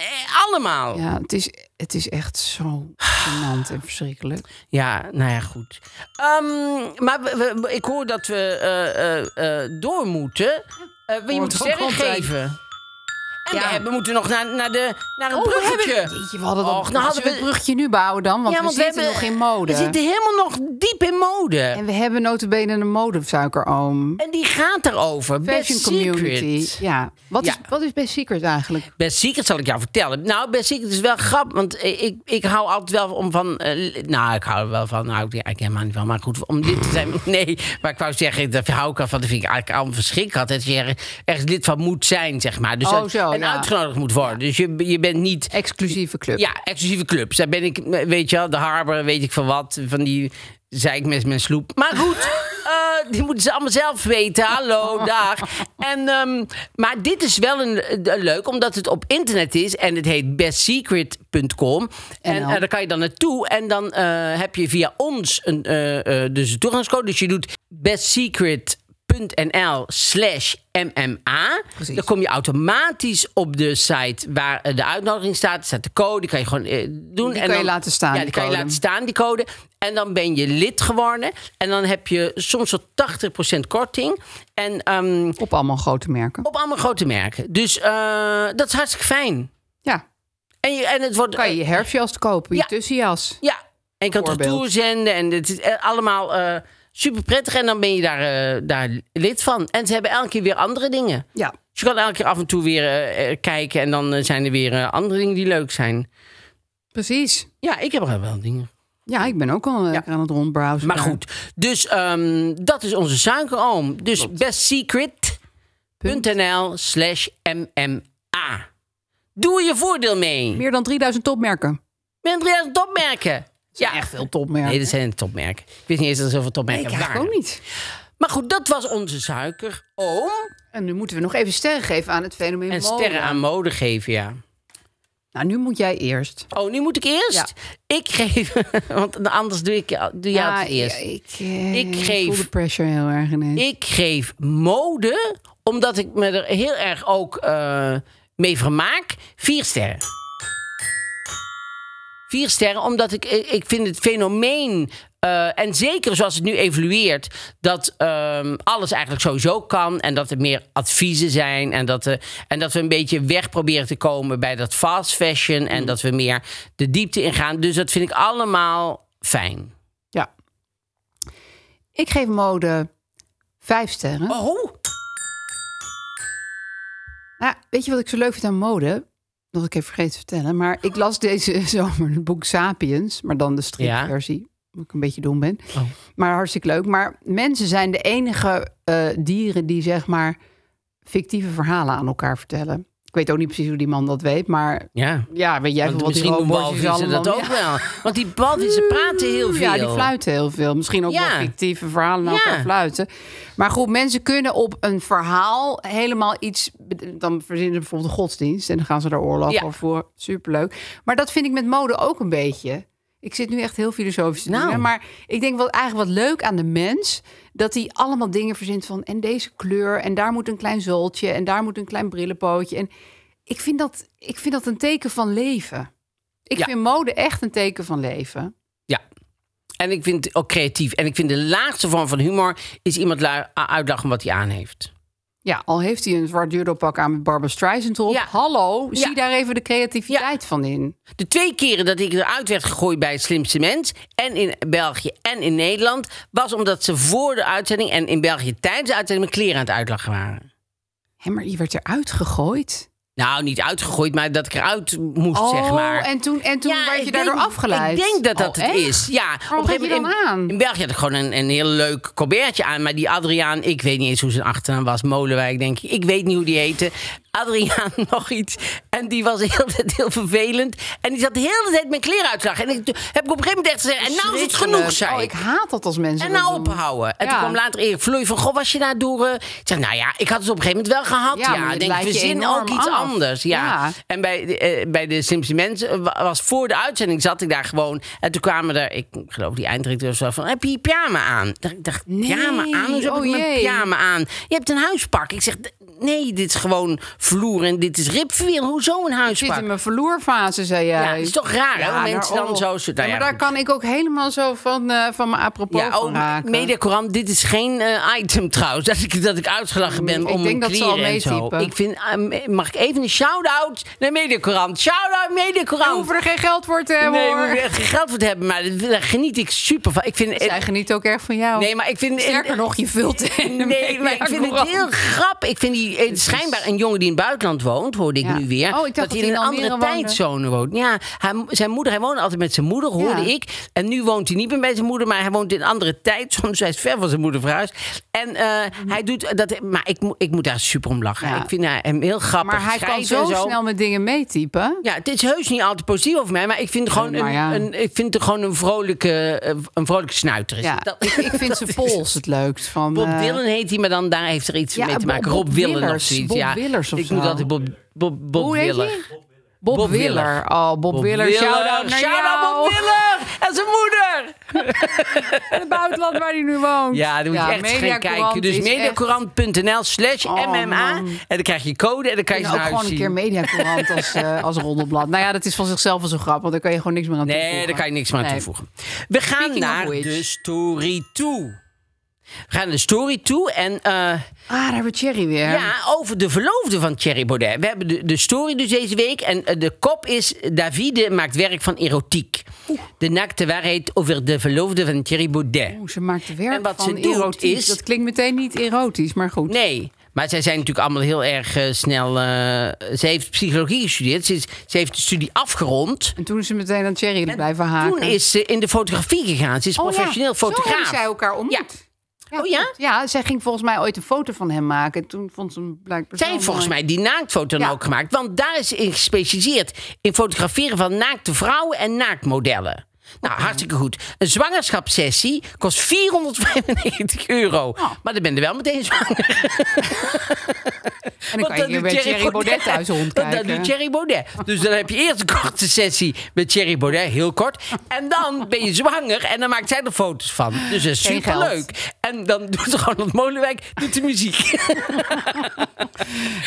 allemaal. Ja. Ja, het is, het is echt zo gênant en verschrikkelijk. nou ja, goed. Ehm, maar we- we- ik hoor dat we eh, eh, door moeten. Wil je Hoort moet ook sterren geven. En we hebben, moeten nog naar, naar, de, naar een Oh, we bruggetje. hebben- Jeetje, we hadden dat. Och, nou hadden we we- het bruggetje nu bouwen dan? Want Ja, we want we zitten hebben- nog in mode. We zitten helemaal nog diep in mode. En we hebben notabene een modesuikeroom. En die gaat erover. Fashion Best community. Secret. Ja. Wat, Ja. Is, wat is Best Secret eigenlijk? Best Secret zal ik jou vertellen. Nou, Best Secret is wel grappig. Want ik, ik hou altijd wel om van... eh, nou, ik hou er wel van. Nou, ik eigenlijk helemaal niet van. Maar goed, om lid te zijn... Nee, maar ik wou zeggen, daar hou ik al van. Dat vind ik eigenlijk allemaal verschrikkelijk. Dat je er ergens lid van moet zijn, zeg maar. Dus Oh, dat- zo, en ja. uitgenodigd moet worden. Dus je, je bent niet... Exclusieve club. Ja, exclusieve clubs. Daar ben ik, weet je wel, de Harbor, weet ik van wat. Van die zei ik met mijn sloep. Maar goed, eh, die moeten ze allemaal zelf weten. Hallo, dag. En, ehm, maar dit is wel een, een leuk, omdat het op internet is. En het heet bestsecret.com. En NL. eh, daar kan je dan naartoe. En dan eh, heb je via ons een, eh, eh, dus een toegangscode. Dus je doet bestsecret.nl slash MMA. Precies. Dan kom je automatisch op de site waar eh, de uitnodiging staat. Er staat de code, die kan je gewoon eh, doen. Die en kan je dan- laten staan, Ja, die die kan je laten staan, die code. En dan ben je lid geworden. En dan heb je soms tot 80% korting. En ehm, Op allemaal grote merken. op allemaal grote merken. Dus eh, dat is hartstikke fijn. Ja. En, je, en het wordt... Kan je je herfstjas kopen, je Ja. tussenjas. Ja, en je kan retour zenden. En het is allemaal super prettig. En dan ben je daar, eh, daar lid van. En ze hebben elke keer weer andere dingen. Ja. Dus je kan elke keer af en toe weer eh, eh, kijken. En dan zijn er weer andere dingen die leuk zijn. Precies. Ja, ik heb er wel dingen. Ja, ik ben ook al lekker aan het rondbrowsen. Maar goed, dus ehm, dat is onze suikeroom. Dus bestsecret.nl slash MMA. Doe je voordeel mee. Meer dan 3000 topmerken. Met 3000 topmerken. Ja, Echt veel topmerken. Nee, dat zijn topmerken. Ik wist niet eens dat er zoveel Nee, topmerken ik eigenlijk waren. ook niet. Maar goed, dat was onze suikeroom. En nu moeten we nog even sterren geven aan het fenomeen En mode. sterren aan mode geven, ja. Nou, nu moet jij eerst. Oh, nu moet ik eerst? Ik geef... Want anders doe, ik, doe jij het eerst. ja, ik, eh, Ik geef- voel de pressure heel erg ineens. Ik geef mode, omdat ik me er heel erg ook eh, mee vermaak, vier sterren. Vier sterren, omdat ik, ik vind het fenomeen, eh, en zeker zoals het nu evolueert, dat ehm, alles eigenlijk sowieso kan en dat er meer adviezen zijn en dat, eh, en dat we een beetje weg proberen te komen bij dat fast fashion en dat we meer de diepte ingaan. Dus dat vind ik allemaal fijn. Ja. Ik geef mode vijf sterren. Oh, Nou, weet je wat ik zo leuk vind aan mode? Dat ik even vergeten te vertellen. Maar ik las deze zomer het boek Sapiens. Maar dan de stripversie. Omdat ik een beetje dom ben. Oh. Maar hartstikke leuk. Maar mensen zijn de enige eh, dieren die zeg maar fictieve verhalen aan elkaar vertellen. Ik weet ook niet precies hoe die man dat weet. Maar ja. ja, weet jij veel wat die robots walvissen dat allemaal... ook wel. Want die walvissen praten heel veel. Ja, die fluiten heel veel. Misschien ook Ja. wel fictieve verhalen naar elkaar fluiten. Maar goed, mensen kunnen op een verhaal helemaal iets... Dan verzinnen ze bijvoorbeeld een godsdienst... en dan gaan ze daar oorlog over voor. Superleuk. Maar dat vind ik met mode ook een beetje. Ik zit nu echt heel filosofisch te Nou. doen. Maar ik denk wat eigenlijk wat leuk aan de mens... dat hij allemaal dingen verzint van... en deze kleur, en daar moet een klein zooltje... en daar moet een klein brillenpootje. En ik vind dat, ik vind dat een teken van leven. Ik Ja. vind mode echt een teken van leven. Ja. En ik vind het ook creatief. En ik vind de laagste vorm van humor is iemand la- uitlachen wat hij aan heeft. Ja, al heeft hij een zwart judopak aan met Barbara Streisand erop. Ja. Hallo, zie Ja. daar even de creativiteit van in. De twee keren dat ik eruit werd gegooid bij het slimste mens, en in België en in Nederland, was omdat ze voor de uitzending en in België tijdens de uitzending mijn kleren aan het uitlachen waren. Hé, maar je werd eruit gegooid. Nou, niet uitgegooid, maar dat ik eruit moest, Oh, zeg maar. en toen, en toen Ja, werd je daardoor denk- afgeleid. Ik denk dat dat Oh, het echt? is. Ja, Waarom had je dan in, aan? in België had ik gewoon een, een heel leuk colbertje aan. Maar die Adriaan, ik weet niet eens hoe zijn achternaam was. Molenwijk, denk ik. Ik weet niet hoe die heette. Adriaan nog iets. En die was heel, heel vervelend. En die zat de hele tijd mijn kleren uitslagen. En ik, toen heb ik op een gegeven moment echt gezegd... En nou is het genoeg, zei Oh, ik. haat dat als mensen En nou ophouden. En Ja. toen kwam later Erik Vloei van... Goh, was je daar door... eh?" Ik zeg, nou ja, ik had het op een gegeven moment wel gehad. Ja, Ja, denk verzin ook iets af. anders. Ja. Ja. En bij de, eh, bij de Simpsons mensen wa- was voor de uitzending... zat ik daar gewoon. En toen kwamen er, ik geloof die eindredacteur of zo... van, heb je je pyjama aan? Ik dacht, pyjama Nee, aan? Hoezo heb oh ik mijn jee. pyjama aan? Je hebt een huispak. Ik zeg, nee, dit is gewoon vloer en dit is ribverweer. Hoezo een Ik zit huispak? in mijn verloerfase, zei jij. Ja, het is toch raar, hè? mensen nou, dan oh. zo... Nou, Ja, ja, maar daar kan ik ook helemaal zo van, eh, van mijn apropos Ja, van ook raken. Mediacorant, dit is geen eh, item trouwens. Dat ik, dat ik uitgelachen ben ik om denk dat ze al en zo. Ik vind, eh, mag ik even een shout-out naar Mediacorant? Shout-out We Mediacorant! hoeven er geen geld voor te hebben, Nee, we hoor. hoeven er geen geld voor te hebben, maar daar geniet ik super van. Ik vind, Zij geniet ook erg van jou. nee, maar ik vind... Sterker nog, je vult in Nee, maar ik vind het heel grappig. Ik vind die eh, schijnbaar een jongen die in het buitenland woont, hoorde ik Ja. nu weer. Oh, ik dat hij in een andere woonde. tijdzone woont. Ja, hij, zijn moeder, hij woonde altijd met zijn moeder, hoorde Ja. ik. En nu woont hij niet meer bij zijn moeder, maar hij woont in een andere tijdzone. Hij is ver van zijn moeder verhuisd. En eh, hij doet dat. Maar ik, moet- ik moet daar super om lachen. Ja. Ik vind hem heel grappig. Maar hij kan zo, snel met dingen meetypen. Ja, het is heus niet altijd positief over mij, maar ik vind gewoon, een, een, ik vind het gewoon een vrolijke, eh, een vrolijke snuiter. Is. Dat- ik, ik vind zijn pols het leukst. Van, Bob eh, Dylan heet hij, maar dan daar heeft er iets mee te maken. Rob Bob ja. Willers of Ik zo. moet altijd Bob, Bob, Bob Hoe heet Willer. hij? Bob, Bob Willer. Willer. Oh, Bob, Willer. Shout-out naar Shout-out jou. Bob Willer en zijn moeder. In het buitenland waar hij nu woont. Ja, dan moet je echt gaan Mediacorant kijken. Dus mediacorant.nl slash Oh, MMA. En dan krijg je code en dan kan je En ze ook gewoon een keer Mediacorant als, eh, als roddelblad. Nou ja, dat is van zichzelf wel zo grappig. Want daar kan je gewoon niks meer aan toevoegen. Nee, daar kan je niks meer aan Nee. toevoegen. We gaan Speaking naar de story toe. We gaan naar de story toe en... eh, Ah, daar hebben we Thierry weer. Ja, over de verloofde van Thierry Baudet. We hebben de, de story dus deze week. En eh, de kop is... Davide maakt werk van erotiek. De naakte waarheid over de verloofde van Thierry Baudet. Oeh, ze maakt werk En wat van ze doet erotisch. is- Dat klinkt meteen niet erotisch, maar goed. Nee, maar zij zijn natuurlijk allemaal heel erg eh, snel... ze heeft psychologie gestudeerd. Ze, is- ze heeft de studie afgerond. En toen is ze meteen aan Thierry blijven haken. Toen is ze in de fotografie gegaan. Ze is Oh ja, professioneel Zo fotograaf. hebben zij elkaar ontmoet. Oh ja? klopt. Ja, zij ging volgens mij ooit een foto van hem maken. En toen vond ze hem blijkbaar Zij heeft volgens mij die naaktfoto dan Ja. ook gemaakt. Want daar is ze in gespecialiseerd. In fotograferen van naakte vrouwen en naaktmodellen. Nou, hartstikke goed. Een zwangerschapssessie kost 495 euro. Oh. Maar dan ben je wel meteen zwanger. En dan kan je hier bij Thierry Baudet thuis Want rondkijken. dan doet Thierry Baudet. Dus dan heb je eerst een korte sessie met Thierry Baudet, heel kort. En dan ben je zwanger en dan maakt zij er foto's van. Dus dat is superleuk. En dan doet Ronald Molenwijk doet de muziek.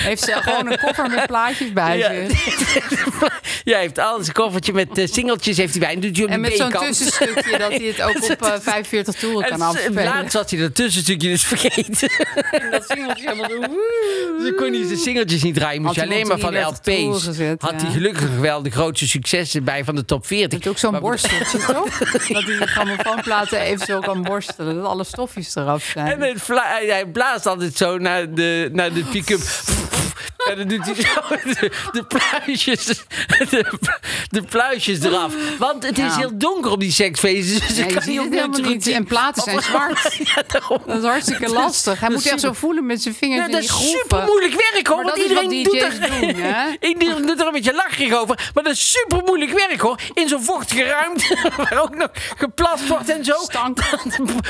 Heeft ze gewoon een koffer met plaatjes bij Ja. zich. Ja, heeft alles een koffertje met eh, singeltjes heeft hij bij. En doet hij op En de zo'n tussenstukje dat hij het ook op eh, 45 toeren En kan afspelen. laatst had hij dat tussenstukje dus vergeten. dat singeltje helemaal zo... Dus dan kon hij zijn singeltjes niet draaien. Moest je alleen maar van 33 toeren LP's. gezet, had hij gelukkig wel de grootste successen bij van de top 40. Het ook zo'n borsteltje, toch? Dat hij de grammofoonplaten even zo kan borstelen. Dat alle stofjes eraf zijn. En het hij, blaast altijd zo naar de, naar de pick-up. En dan doet hij zo de, de pluisjes, de, de pluisjes eraf. Want het is heel donker op die seksfeesten. Dus Ja, ik je kan ziet niet op helemaal niet. En platen zijn zwart. Ja. Dat is hartstikke lastig. Hij Dat moet is echt zo voelen met zijn vingers Ja, in dat die is groeven. super moeilijk werk hoor. Want dat is iedereen doet er, doen, hè? Iedereen doet er een beetje lacherig over. Maar dat is super moeilijk werk hoor. In zo'n vochtige ruimte. Waar ook nog geplast wordt en zo. Stank.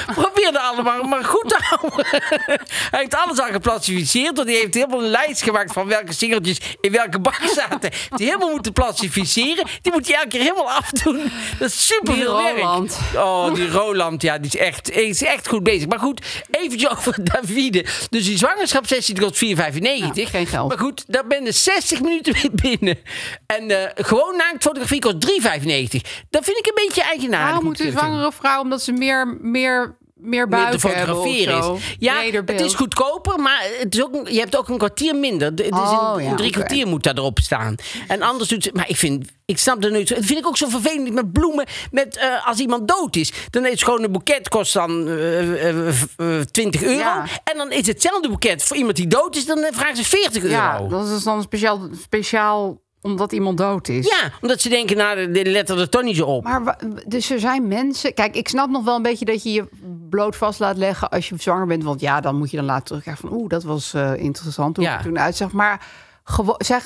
Probeer er allemaal maar goed te houden. Hij heeft alles al geplastificeerd. Want hij heeft helemaal een lijst gemaakt van welke singeltjes in welke bak zaten. Die helemaal moeten plastificeren. Die moet hij elke keer helemaal afdoen. Dat is super veel werk. Roland. Oh, die Roland, ja, die is echt, is echt goed bezig. Maar goed, eventjes over Davide. Dus die zwangerschapssessie kost 4,95. Ja, geen geld. Maar goed, daar ben je 60 minuten weer binnen. En eh, gewoon naaktfotografie kost 3,95. Dat vind ik een beetje eigenaardig. Waarom moet een zwangere vrouw, omdat ze meer, meer, meer buik te fotograferen is. Ja, het is goedkoper, maar het is ook, een- je hebt ook een kwartier minder. Is Oh, een, ja, een drie kwartier moet daar erop staan. En anders doet ze... Maar ik vind... Ik snap er nooit... zo- Dat vind ik ook zo vervelend met bloemen. Met, eh, als iemand dood is, dan is gewoon een boeket kost dan eh, eh, eh, 20 euro. Ja. En dan is hetzelfde boeket voor iemand die dood is, dan eh, vragen ze 40 Ja, euro. dat is dan speciaal, speciaal omdat iemand dood is. Ja, omdat ze denken, nou, de, letter er toch niet zo op. Maar dus er zijn mensen. Kijk, ik snap nog wel een beetje dat je je bloot vast laat leggen als je zwanger bent. Want ja, dan moet je dan later terugkrijgen van oeh, dat was eh, interessant hoe Ja. het toen uitzag. Maar zij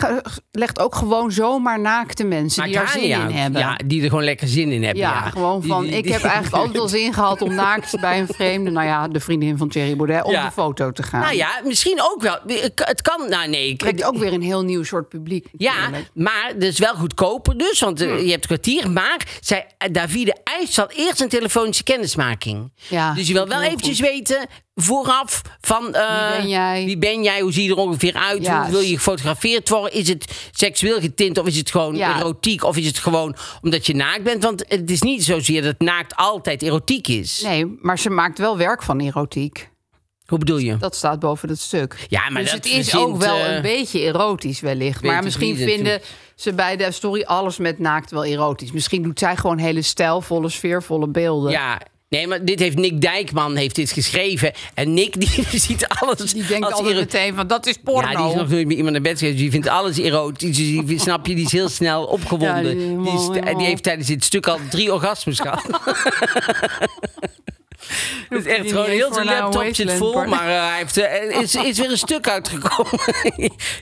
legt ook gewoon zomaar naakte mensen die daar zin in hebben. Ja, die er gewoon lekker zin in hebben. Ja, Ja, gewoon van. die- ik die- heb eigenlijk altijd al zin gehad om naakt bij een vreemde, nou ja, de vriendin van Thierry Baudet, op Ja. de foto te gaan. Nou ja, misschien ook wel. Het kan, nou nee. ik- Trekt ook weer een heel nieuw soort publiek. Ja, maar dat is wel goedkoper dus, want eh, Hmm. je hebt een kwartier. Maar zij, eh, Davide eist al eerst een telefonische kennismaking. Ja, dus je wil wel eventjes weten vooraf van... eh, Wie ben jij? Wie ben jij? Hoe zie je er ongeveer uit? Hoe wil je gefotografeerd worden? Is het seksueel getint of is het gewoon Ja. erotiek? Of is het gewoon omdat je naakt bent? Want het is niet zozeer dat naakt altijd erotiek is. Nee, maar ze maakt wel werk van erotiek. Hoe bedoel je? Dat staat boven het stuk. Ja, maar dus dat het is verzint, ook wel eh, een beetje erotisch wellicht. Maar misschien vinden ze bij de story alles met naakt wel erotisch. Misschien doet zij gewoon hele stijlvolle, sfeervolle beelden. Ja, nee, maar dit heeft Nick Dijkman heeft dit geschreven. En Nick die ziet alles Die denkt altijd meteen van dat is porno. Ja, die is nog nooit met iemand naar bed geweest. Die vindt alles erotisch. Die, snap je, die is heel snel opgewonden. Ja, die die, is- heeft tijdens dit stuk al drie orgasmes gehad. Het is echt gewoon heel zijn voor naar een laptop zit wasteland vol, porno. maar eh, hij heeft, eh, is, is weer een stuk uitgekomen.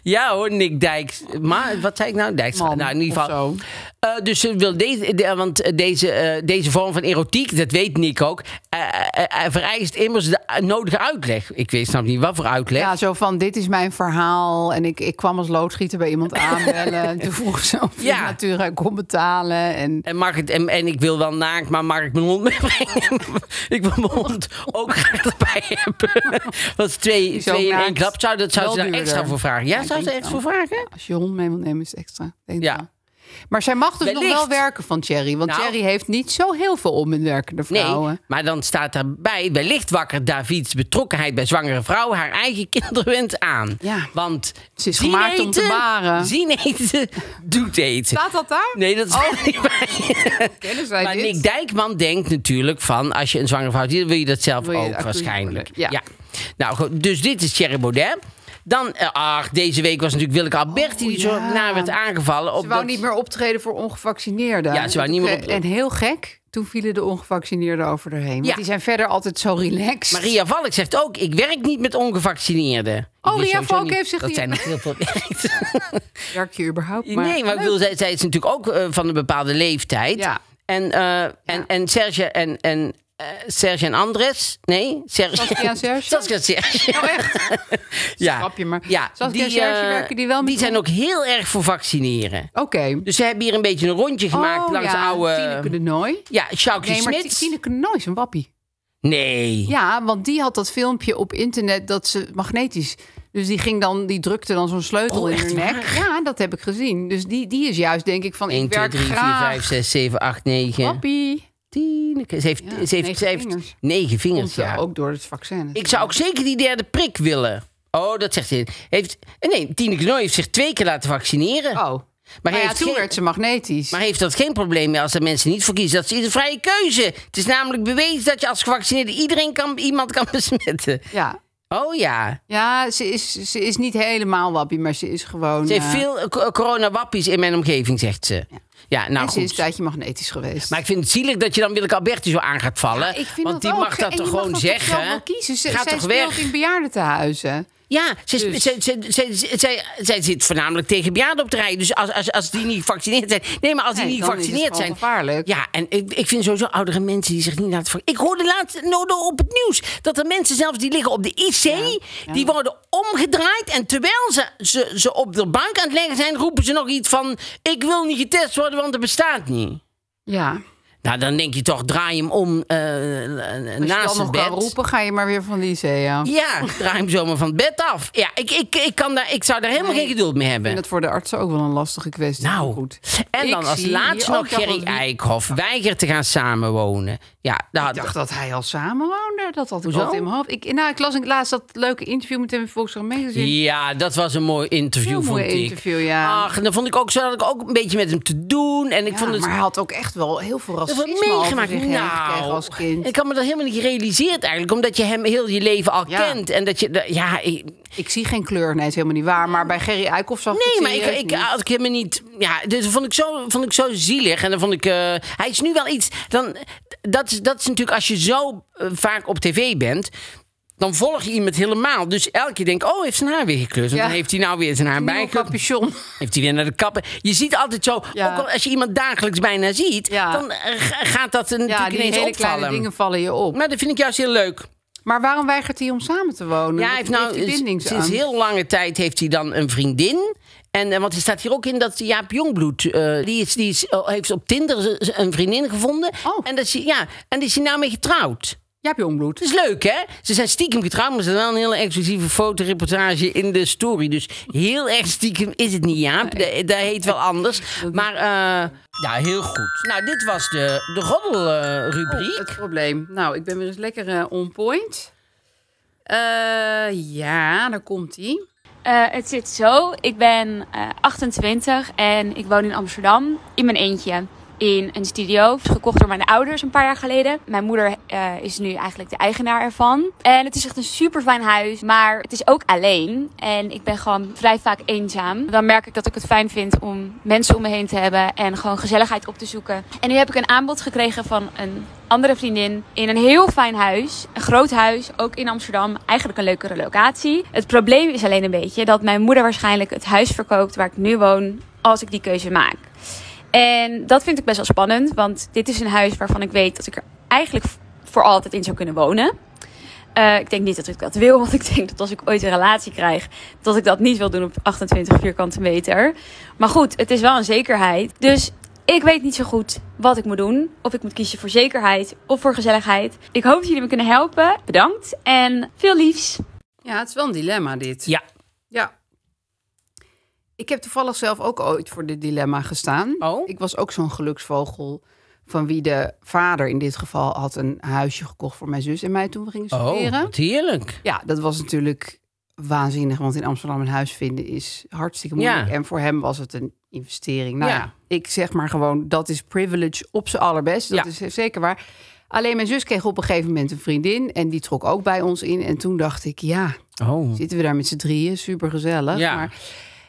ja hoor, Nick Dijks. Maar wat zei ik nou? Dijks. Man, nou, in ieder geval. Eh, dus ze wil deze, de- want deze, eh, deze vorm van erotiek, dat weet Nick ook, eh, eh, eh, vereist immers de nodige uitleg. Ik weet snap niet wat voor uitleg. Ja, zo van dit is mijn verhaal. En ik, ik kwam als loodschieter bij iemand aanbellen. En toen vroeg ze of Ja. natuurlijk kon betalen. En En, mag het, en, en ik wil wel naakt, maar mag ik mijn hond meebrengen? ik wil mijn hond ook graag erbij hebben. Dat is twee, twee in één klap. Zou, dat, zou Wel ze daar duurder. extra voor vragen? Ja, zou ze echt voor vragen? als je hond mee wil nemen is het extra. Denk Ja. Maar zij mag dus nog wel werken van Thierry. Want Nou. Thierry heeft niet zo heel veel onminwerkende vrouwen. Nee, maar dan staat daarbij, wellicht wakker Davids betrokkenheid bij zwangere vrouwen haar eigen kinderwens aan. Ja. Want Ze is gemaakt om te eten, baren. Zien eten, doet eten. Staat dat daar? Nee, dat staat niet bij. Kennen zij Maar dit? Nick Dijkman denkt natuurlijk van... als je een zwangere vrouw ziet, dan wil je dat zelf je ook waarschijnlijk. ja. Nou, goed, dus dit is Thierry Baudet. Dan, eh, ach, deze week was natuurlijk Willeke Alberti... die zo Oh, ja. naar werd aangevallen. Op Ze wou dat- niet meer optreden voor ongevaccineerden. Ja, ze wou niet meer op- En heel gek, toen vielen de ongevaccineerden over erheen. Want Ja. die zijn verder altijd zo relaxed. Maria Valk zegt ook, ik werk niet met ongevaccineerden. Oh, Ria Valk niet heeft zich Dat zijn nog heel veel Werk je überhaupt maar? Nee, maar ik bedoel, zij, zij is natuurlijk ook eh, van een bepaalde leeftijd. Ja. En, eh, en, en Serge en... en eh, Serge en Andres? Nee, Serge. Saskia en Serge? Saskia en Serge. Oh, echt? ja. Grapje, maar Ja, Saskia en Serge eh, werken die wel met Die zijn ook heel erg voor vaccineren. Oké. Dus ze hebben hier een beetje een rondje gemaakt oh, langs ja. de oude... Tineke de Nooi. Ja, Sjoukje Nee, Smits. Tineke de Nooi is een wappie. Nee. Ja, want die had dat filmpje op internet dat ze magnetisch... Dus die ging dan, die drukte dan zo'n sleutel Oh, in haar nek. waar? Ja, dat heb ik gezien. Dus die, die is juist, denk ik, van 1, ik 2, werk 3, 4, graag. 5, 6, 7, 8, 9, Wappie. 10. Ze heeft, Ja, ze heeft, negen ze heeft vingers. negen vingers, ja. ook door het vaccin. Ik zou ook zeker die derde prik willen. Oh, dat zegt hij. Heeft, nee, Tineke Nooy heeft zich twee keer laten vaccineren. Oh. maar, Maar ja, heeft toen geen, werd ze magnetisch. maar heeft dat geen probleem meer als er mensen niet voor kiezen? Dat is een vrije keuze. Het is namelijk bewezen dat je als gevaccineerde iedereen kan, iemand kan besmetten. Ja. Oh ja. Ja, ze is, ze is niet helemaal wappie, maar ze is gewoon... Ze heeft eh, veel co- coronawappies in mijn omgeving, zegt ze. Ja, nou en ze is een tijdje magnetisch geweest. Maar ik vind het zielig dat je dan Willeke Alberti zo aan gaat vallen. want die ook. mag dat En toch gewoon zeggen. zelf wel kiezen. Ze, Ga zij toch speelt weg. in bejaardentehuizen. Ja, ze, Dus- ze, ze, ze- zit voornamelijk tegen bejaarden op te rijden. Dus als, als, als die niet gevaccineerd zijn... Nee, maar als die Nee, niet gevaccineerd zijn... gevaarlijk. Ja, en ik, ik vind sowieso oudere mensen die zich niet laten. Ik hoorde laatst no, no, op het nieuws dat er mensen zelfs die liggen op de IC... die worden omgedraaid en terwijl ze, ze, ze op de bank aan het leggen zijn... roepen ze nog iets van... ik wil niet getest worden, want het bestaat niet. Ja. Nou, dan denk je toch, draai hem om eh, Als je naast het nog bed. kan roepen, ga je maar weer van die zee af. Ja, draai hem zomaar van het bed af. Ja, ik, ik, ik, kan daar, ik zou daar helemaal Nee. geen geduld mee Ik hebben. vind het voor de artsen ook wel een lastige kwestie. Nou, goed. En Ik dan als laatste nog Gerry Eikhoff weigert te gaan samenwonen. Ja, daar Ik dacht dat hij al samenwoonde. Dat had ik Hoezo? in mijn hoofd. Ik, nou, ik las ik laatst dat leuke interview met hem in Volkskrant Magazine. ja, dat was een mooi interview, Heel vond mooi ik. interview, ja. Ach, en dan vond ik ook zo had ik ook een beetje met hem te doen. En ik Ja, vond het maar hij had ook echt wel heel veel Meegemaakt. Nou, als kind. ik had me dat helemaal niet gerealiseerd eigenlijk. Omdat je hem heel je leven al Ja. kent. En dat je... Ja, ik- Ik zie geen kleur. Nee, is helemaal niet waar. Maar bij Gerry Eikhoff zag ik Nee, het maar ik, ik niet. had ik helemaal niet. Ja, dus dat vond ik zo, vond ik zo zielig. En dan vond ik. eh, hij is nu wel iets. Dan, dat, is, dat is natuurlijk als je zo eh, vaak op tv bent. Dan volg je iemand helemaal. Dus elke keer denk ik, oh, heeft zijn haar weer gekleurd. Want Ja. dan heeft hij nou weer zijn haar capuchon. Heeft hij weer naar de kappen. Je ziet altijd zo, Ja. ook al als je iemand dagelijks bijna ziet, Ja. dan eh, ga- gaat dat er Ja, die ineens hele opvallen. kleine dingen vallen je op. Maar dat vind ik juist heel leuk. Maar waarom weigert hij om samen te wonen? Ja, hij heeft nou sinds heel lange tijd heeft hij dan een vriendin. En, eh, want er staat hier ook in dat Jaap Jongbloed, eh, die, is, die is, heeft op Tinder een vriendin gevonden. Oh. En, dat is, ja, en die is hij nou mee getrouwd. Jongbloed. Dat is leuk, hè? Ze zijn stiekem getrouwd, maar ze hebben wel een hele exclusieve fotoreportage in de story. Dus heel erg stiekem is het niet, Jaap. Dat, dat heet wel anders. Maar eh, ja, heel goed. Nou, dit was de, de roddelrubriek. Oh, het probleem. Nou, ik ben weer eens lekker eh, on point. Eh, ja, daar komt hij. Eh, het zit zo. Ik ben eh, 28 en ik woon in Amsterdam in mijn eentje. In een studio, gekocht door mijn ouders een paar jaar geleden. Mijn moeder eh, is nu eigenlijk de eigenaar ervan. En het is echt een super fijn huis, maar het is ook alleen. En ik ben gewoon vrij vaak eenzaam. Dan merk ik dat ik het fijn vind om mensen om me heen te hebben en gewoon gezelligheid op te zoeken. En nu heb ik een aanbod gekregen van een andere vriendin in een heel fijn huis. Een groot huis, ook in Amsterdam. Eigenlijk een leukere locatie. Het probleem is alleen een beetje dat mijn moeder waarschijnlijk het huis verkoopt waar ik nu woon als ik die keuze maak. En dat vind ik best wel spannend, want dit is een huis waarvan ik weet dat ik er eigenlijk voor altijd in zou kunnen wonen. Eh, ik denk niet dat ik dat wil, want ik denk dat als ik ooit een relatie krijg, dat ik dat niet wil doen op 28 vierkante meter. Maar goed, het is wel een zekerheid. Dus ik weet niet zo goed wat ik moet doen. Of ik moet kiezen voor zekerheid of voor gezelligheid. Ik hoop dat jullie me kunnen helpen. Bedankt en veel liefs. Ja, het is wel een dilemma dit. Ja. Ja. Ik heb toevallig zelf ook ooit voor dit dilemma gestaan. Oh? Ik was ook zo'n geluksvogel van wie de vader in dit geval had een huisje gekocht voor mijn zus en mij toen we gingen Oh, studeren. wat heerlijk. Ja, dat was natuurlijk waanzinnig, want in Amsterdam een huis vinden is hartstikke moeilijk. Ja. En voor hem was het een investering. Nou Ja. ja, ik zeg maar gewoon, dat is privilege op zijn allerbest. Dat Ja. is zeker waar. Alleen mijn zus kreeg op een gegeven moment een vriendin en die trok ook bij ons in. En toen dacht ik, ja, Oh. zitten we daar met z'n drieën, super gezellig. Ja. Maar,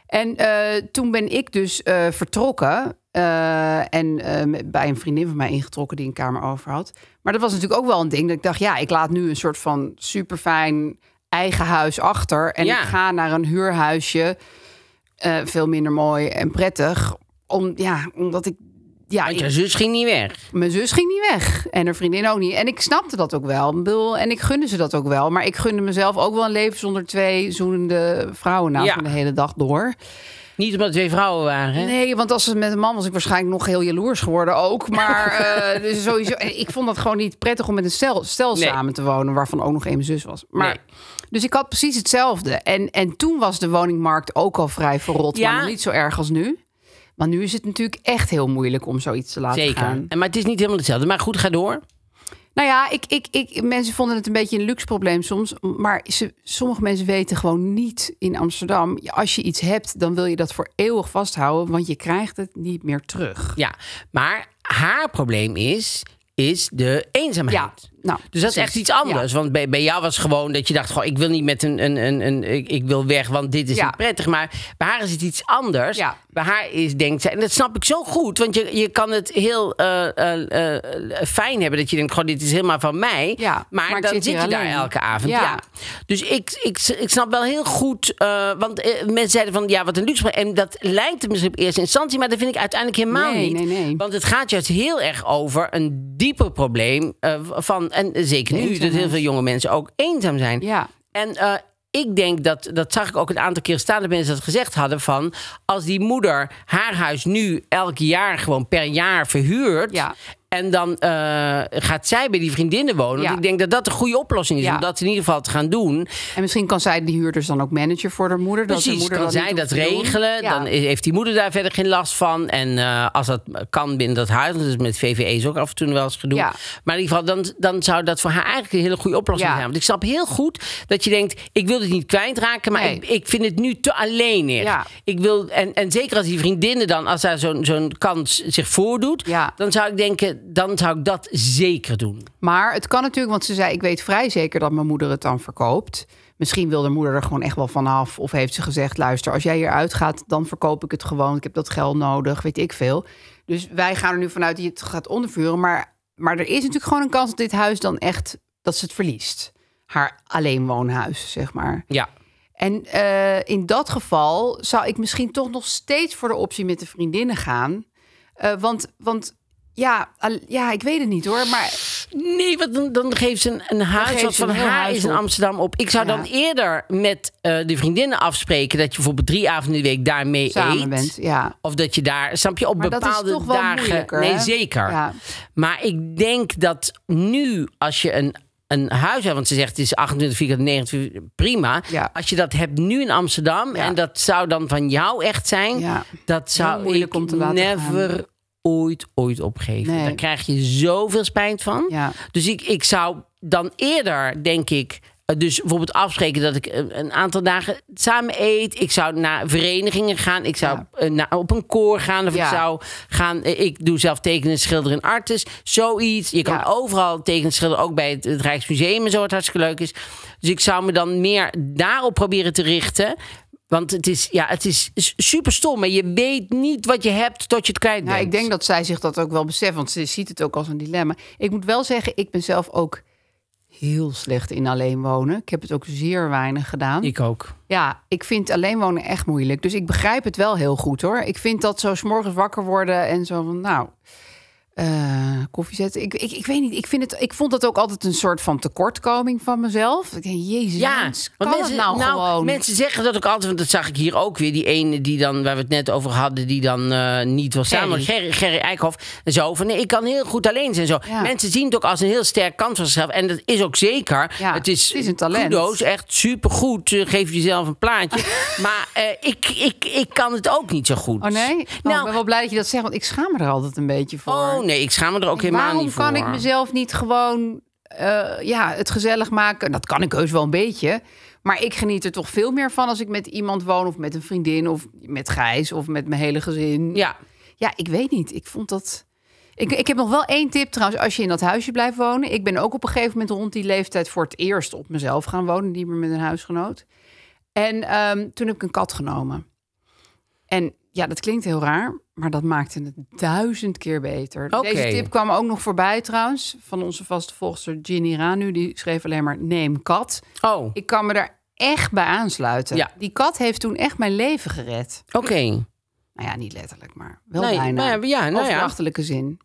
en eh, toen ben ik dus eh, vertrokken eh, en bij een vriendin van mij ingetrokken die een kamer over had. Maar dat was natuurlijk ook wel een ding dat ik dacht, ja, ik laat nu een soort van super fijn eigen huis achter en Ja. ik ga naar een huurhuisje, veel minder mooi en prettig, om ja, omdat ik ja, Want ik- je zus ging niet weg. mijn zus ging niet weg. En haar vriendin ook niet. En ik snapte dat ook wel. En ik gunde ze dat ook wel. Maar ik gunde mezelf ook wel een leven zonder twee zoenende vrouwen naast Ja. de hele dag door. Niet omdat twee vrouwen waren. hè? Nee, want als het met een man was ik waarschijnlijk nog heel jaloers geworden ook. Maar eh, dus sowieso, ik vond dat gewoon niet prettig om met een stel, stel Nee. samen te wonen, waarvan ook nog één zus was. Maar, Nee. Dus ik had precies hetzelfde. En, en toen was de woningmarkt ook al vrij verrot, Ja. maar nog niet zo erg als nu. Maar nu is het natuurlijk echt heel moeilijk om zoiets te laten Zeker. gaan. En, maar het is niet helemaal hetzelfde. Maar goed, ga door. Nou ja, ik, ik, ik, mensen vonden het een beetje een luxe probleem soms. Maar ze, sommige mensen weten gewoon niet in Amsterdam. Als je iets hebt, dan wil je dat voor eeuwig vasthouden. Want je krijgt het niet meer terug. Ja, maar haar probleem is, is de eenzaamheid. Ja, nou, Dus dat is echt iets anders. Want bij, bij jou was het gewoon dat je dacht: goh, ik wil niet met een. een, een, een ik, ik wil weg, want dit is Ja. niet prettig. Maar bij haar is het iets anders. Ja. Bij haar is, denkt zij, en dat snap ik zo goed. Want je, je kan het heel eh, eh, eh, fijn hebben dat je denkt: goh, dit is helemaal van mij. Maar, dan zit je daar elke avond. Ja. Dus ik, ik, ik snap wel heel goed. want mensen zeiden van ja, wat een luxe. En dat lijkt het misschien op eerste instantie, maar dat vind ik uiteindelijk helemaal Nee, niet. nee, nee. Want het gaat juist heel erg over een dieper probleem eh, van. En zeker nu, dat heel veel jonge mensen ook eenzaam zijn. Ja, En eh, ik denk dat, dat zag ik ook een aantal keer staan, dat mensen dat gezegd hadden van, als die moeder haar huis nu elk jaar gewoon per jaar verhuurt. Ja. En dan eh, gaat zij bij die vriendinnen wonen. Want ik denk dat dat een goede oplossing is. Ja. Om dat in ieder geval te gaan doen. en misschien kan zij die huurders dan ook manager voor haar moeder. dat de Precies, moeder kan dat zij dat regelen. Ja. Dan heeft die moeder daar verder geen last van. En eh, als dat kan binnen dat huis, dat is met VVE's ook af en toe wel eens gedoe. Ja. Maar in ieder geval, dan, dan zou dat voor haar eigenlijk een hele goede oplossing zijn. Want ik snap heel goed dat je denkt, ik wil dit niet kwijtraken, maar Nee. ik, ik vind het nu te alleenig. Ja. Ik wil, en, en zeker als die vriendinnen dan, als daar zo'n zo'n kans zich voordoet, Ja. dan zou ik denken, dan zou ik dat zeker doen. Maar het kan natuurlijk, want ze zei: Ik weet vrij zeker dat mijn moeder het dan verkoopt. Misschien wil de moeder er gewoon echt wel vanaf. Of heeft ze gezegd: Luister, als jij hier uitgaat, dan verkoop ik het gewoon. Ik heb dat geld nodig, weet ik veel. Dus wij gaan er nu vanuit dat je het gaat ondervuren. Maar, maar er is natuurlijk gewoon een kans dat dit huis dan echt dat ze het verliest. haar alleenwoonhuis, zeg maar. Ja. En eh, in dat geval zou ik misschien toch nog steeds voor de optie met de vriendinnen gaan. Eh, want, want ja, ja, ik weet het niet hoor. Maar Nee, want dan, dan geeft ze een, een huis wat van haar huis is in. Amsterdam op. Ik zou Ja. dan eerder met eh, de vriendinnen afspreken... dat je bijvoorbeeld drie avonden in de week daarmee samen eet. bent, ja. Of dat je daar, snap je, op Maar bepaalde toch wel dagen... nee, hè? zeker. Ja. Maar ik denk dat nu, als je een, een huis hebt... want ze zegt het is 28 vierkante, 29 prima. Ja. Als je dat hebt nu in Amsterdam... Ja. en dat zou dan van jou echt zijn... Ja. dat zou ik om te laten never gaan. Ooit, ooit opgeven. Nee. Daar krijg je zoveel spijt van. Ja. Dus ik, ik zou dan eerder, denk ik... eh, Dus bijvoorbeeld afspreken dat ik eh, een aantal dagen samen eet. Ik zou naar verenigingen gaan. Ik zou Ja. eh, naar, op een koor gaan. Of Ja. ik zou gaan... Ik doe zelf tekenen, schilderen en artis. Zoiets. Je kan Ja. overal tekenen, schilderen. Ook bij het, het Rijksmuseum en zo, wat hartstikke leuk is. Dus ik zou me dan meer daarop proberen te richten... Want het is, ja, het is super stom. Maar je weet niet wat je hebt tot je het kwijt bent. Nou, ik denk dat zij zich dat ook wel beseft, want ze ziet het ook als een dilemma. Ik moet wel zeggen, ik ben zelf ook heel slecht in alleen wonen. Ik heb het ook zeer weinig gedaan. Ik ook. Ja, ik vind alleen wonen echt moeilijk. Dus ik begrijp het wel heel goed hoor. Ik vind dat zo morgens wakker worden en zo van, nou, eh, koffie zetten. Ik, ik, ik weet niet, ik, vind het, ik vond dat ook altijd een soort van tekortkoming van mezelf. Ik denk, jezus, Ja, mens, kan mensen, het nou, gewoon? mensen zeggen dat ook altijd, want dat zag ik hier ook weer. Die ene die dan, waar we het net over hadden, die dan eh, niet wil samen. Gerry. Gerry, Eikhoff. En zo van, nee, ik kan heel goed alleen zijn. Zo. Ja. Mensen zien het ook als een heel sterk kans van zichzelf. En dat is ook zeker. Ja, het is, het is een talent. Kudo's, echt supergoed. Eh, geef jezelf een plaatje. maar ik, ik, ik kan het ook niet zo goed. Oh nee? Oh, Nou, ik ben wel blij dat je dat zegt, want ik schaam me er altijd een beetje voor. oh nee, ik schaam me er ook helemaal Waarom niet voor. kan ik mezelf niet gewoon eh, ja, het gezellig maken? Dat kan ik heus wel een beetje. Maar ik geniet er toch veel meer van als ik met iemand woon... of met een vriendin of met Gijs of met mijn hele gezin. Ja, Ja, ik weet niet. Ik vond dat... Ik, ik heb nog wel één tip trouwens, als je in dat huisje blijft wonen. Ik ben ook op een gegeven moment rond die leeftijd voor het eerst op mezelf gaan wonen. Niet meer met een huisgenoot. En ehm, toen heb ik een kat genomen. En ja, dat klinkt heel raar, maar dat maakte het duizend keer beter. Deze tip kwam ook nog voorbij trouwens, van onze vaste volgster Ginny Ranu. Die schreef alleen maar neem kat. oh, Ik kan me daar echt bij aansluiten. Ja. Die kat heeft toen echt mijn leven gered. oké. Nou ja, niet letterlijk, maar wel Nee, bijna. maar ja, ja, nou ja. Zin.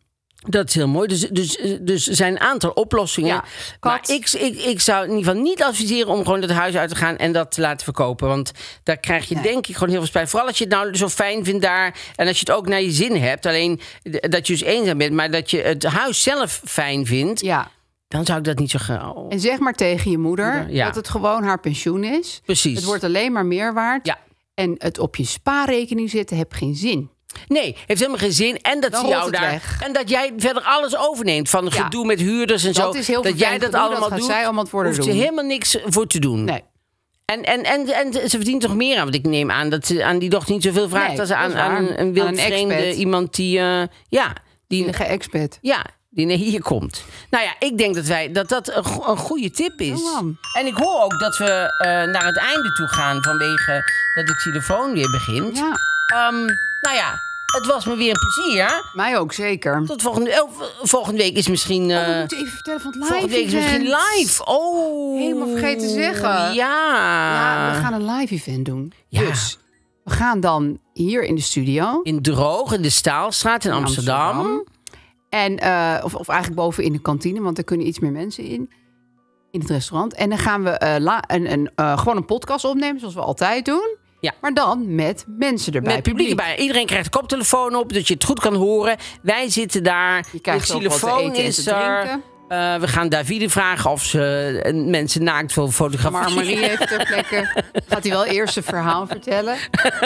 Dat is heel mooi. Dus, dus, dus er zijn een aantal oplossingen. Ja, maar ik, ik, ik zou in ieder geval niet adviseren om gewoon het huis uit te gaan en dat te laten verkopen. Want daar krijg je Nee. denk ik gewoon heel veel spijt. Vooral als je het nou zo fijn vindt daar. En als je het ook naar je zin hebt. Alleen dat je dus eenzaam bent, maar dat je het huis zelf fijn vindt. Ja, Dan zou ik dat niet zo gaan. en zeg maar tegen je moeder Ja. dat het gewoon haar pensioen is. Precies. Het wordt alleen maar meer waard. Ja. En het op je spaarrekening zetten heb geen zin. Nee, heeft helemaal geen zin. En dat ze jou daar. weg. En dat jij verder alles overneemt. Van Ja. gedoe met huurders en zo. Dat is heel dat jij dat gedoe, allemaal dat doet. zij allemaal voor hoeft ze helemaal niks voor te doen. Nee. En, en, en, en ze verdient toch meer aan? Want ik neem aan dat ze aan die dochter niet zoveel vraagt Nee, als aan, aan een, een Aan een wildvreemde iemand die, eh, ja, die, expat. ja, die naar hier komt. Nou ja, ik denk dat wij dat, dat een, go- een goede tip is. Oh, en ik hoor ook dat we eh, naar het einde toe gaan vanwege dat de telefoon weer begint. Ja, Ehm, nou ja, het was me weer een plezier. mij ook zeker. Tot volgende, oh, volgende week is misschien. eh, Oh, we moeten even vertellen van het live volgende week is misschien live. Oh. Helemaal vergeten te zeggen. Ja. Ja, we gaan een live event doen. Ja. Dus we gaan dan hier in de studio. In Droog, in de Staalstraat in Amsterdam. En, eh, of, of eigenlijk boven in de kantine, want er kunnen iets meer mensen in. In het restaurant. En dan gaan we eh, la- een, een, eh, gewoon een podcast opnemen, zoals we altijd doen. Ja. Maar dan met mensen erbij. Met publiek erbij. Iedereen krijgt een koptelefoon op, dat je het goed kan horen. Wij zitten daar. Je krijgt de telefoon eten en is er. drinken. Eh, we gaan Davide vragen of ze eh, mensen naakt wil Maar fotograferen. Marie heeft ter plekke. Gaat hij wel eerst zijn verhaal vertellen?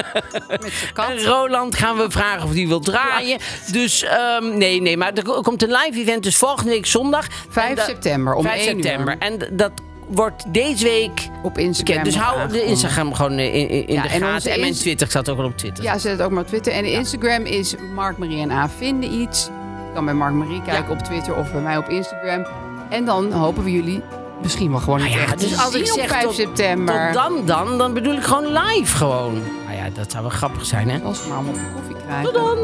Met zijn kat. En Roland gaan we vragen of die wil draaien. Dus ehm, nee, nee, maar er komt een live event. Dus volgende week zondag. 5 En da- september om 5 1 uur. september. En dat wordt deze week Op Instagram. bekend. Dus hou de. Instagram gewoon in, in, in Ja, de en gaten. En mijn Twitter. Ik zat ook wel op Twitter. Ja, zet het ook maar op Twitter. En de Instagram is Mark Marie en A vinden iets. Je kan bij Mark Marie kijken op Twitter of bij mij op Instagram. En dan hopen we jullie misschien wel gewoon Nou het ja, echt dus als ik zeg 5 tot- september. Tot dan dan, dan bedoel ik gewoon live gewoon. Nou ja, dat zou wel grappig zijn hè. Als we maar allemaal koffie krijgen. Tot dan.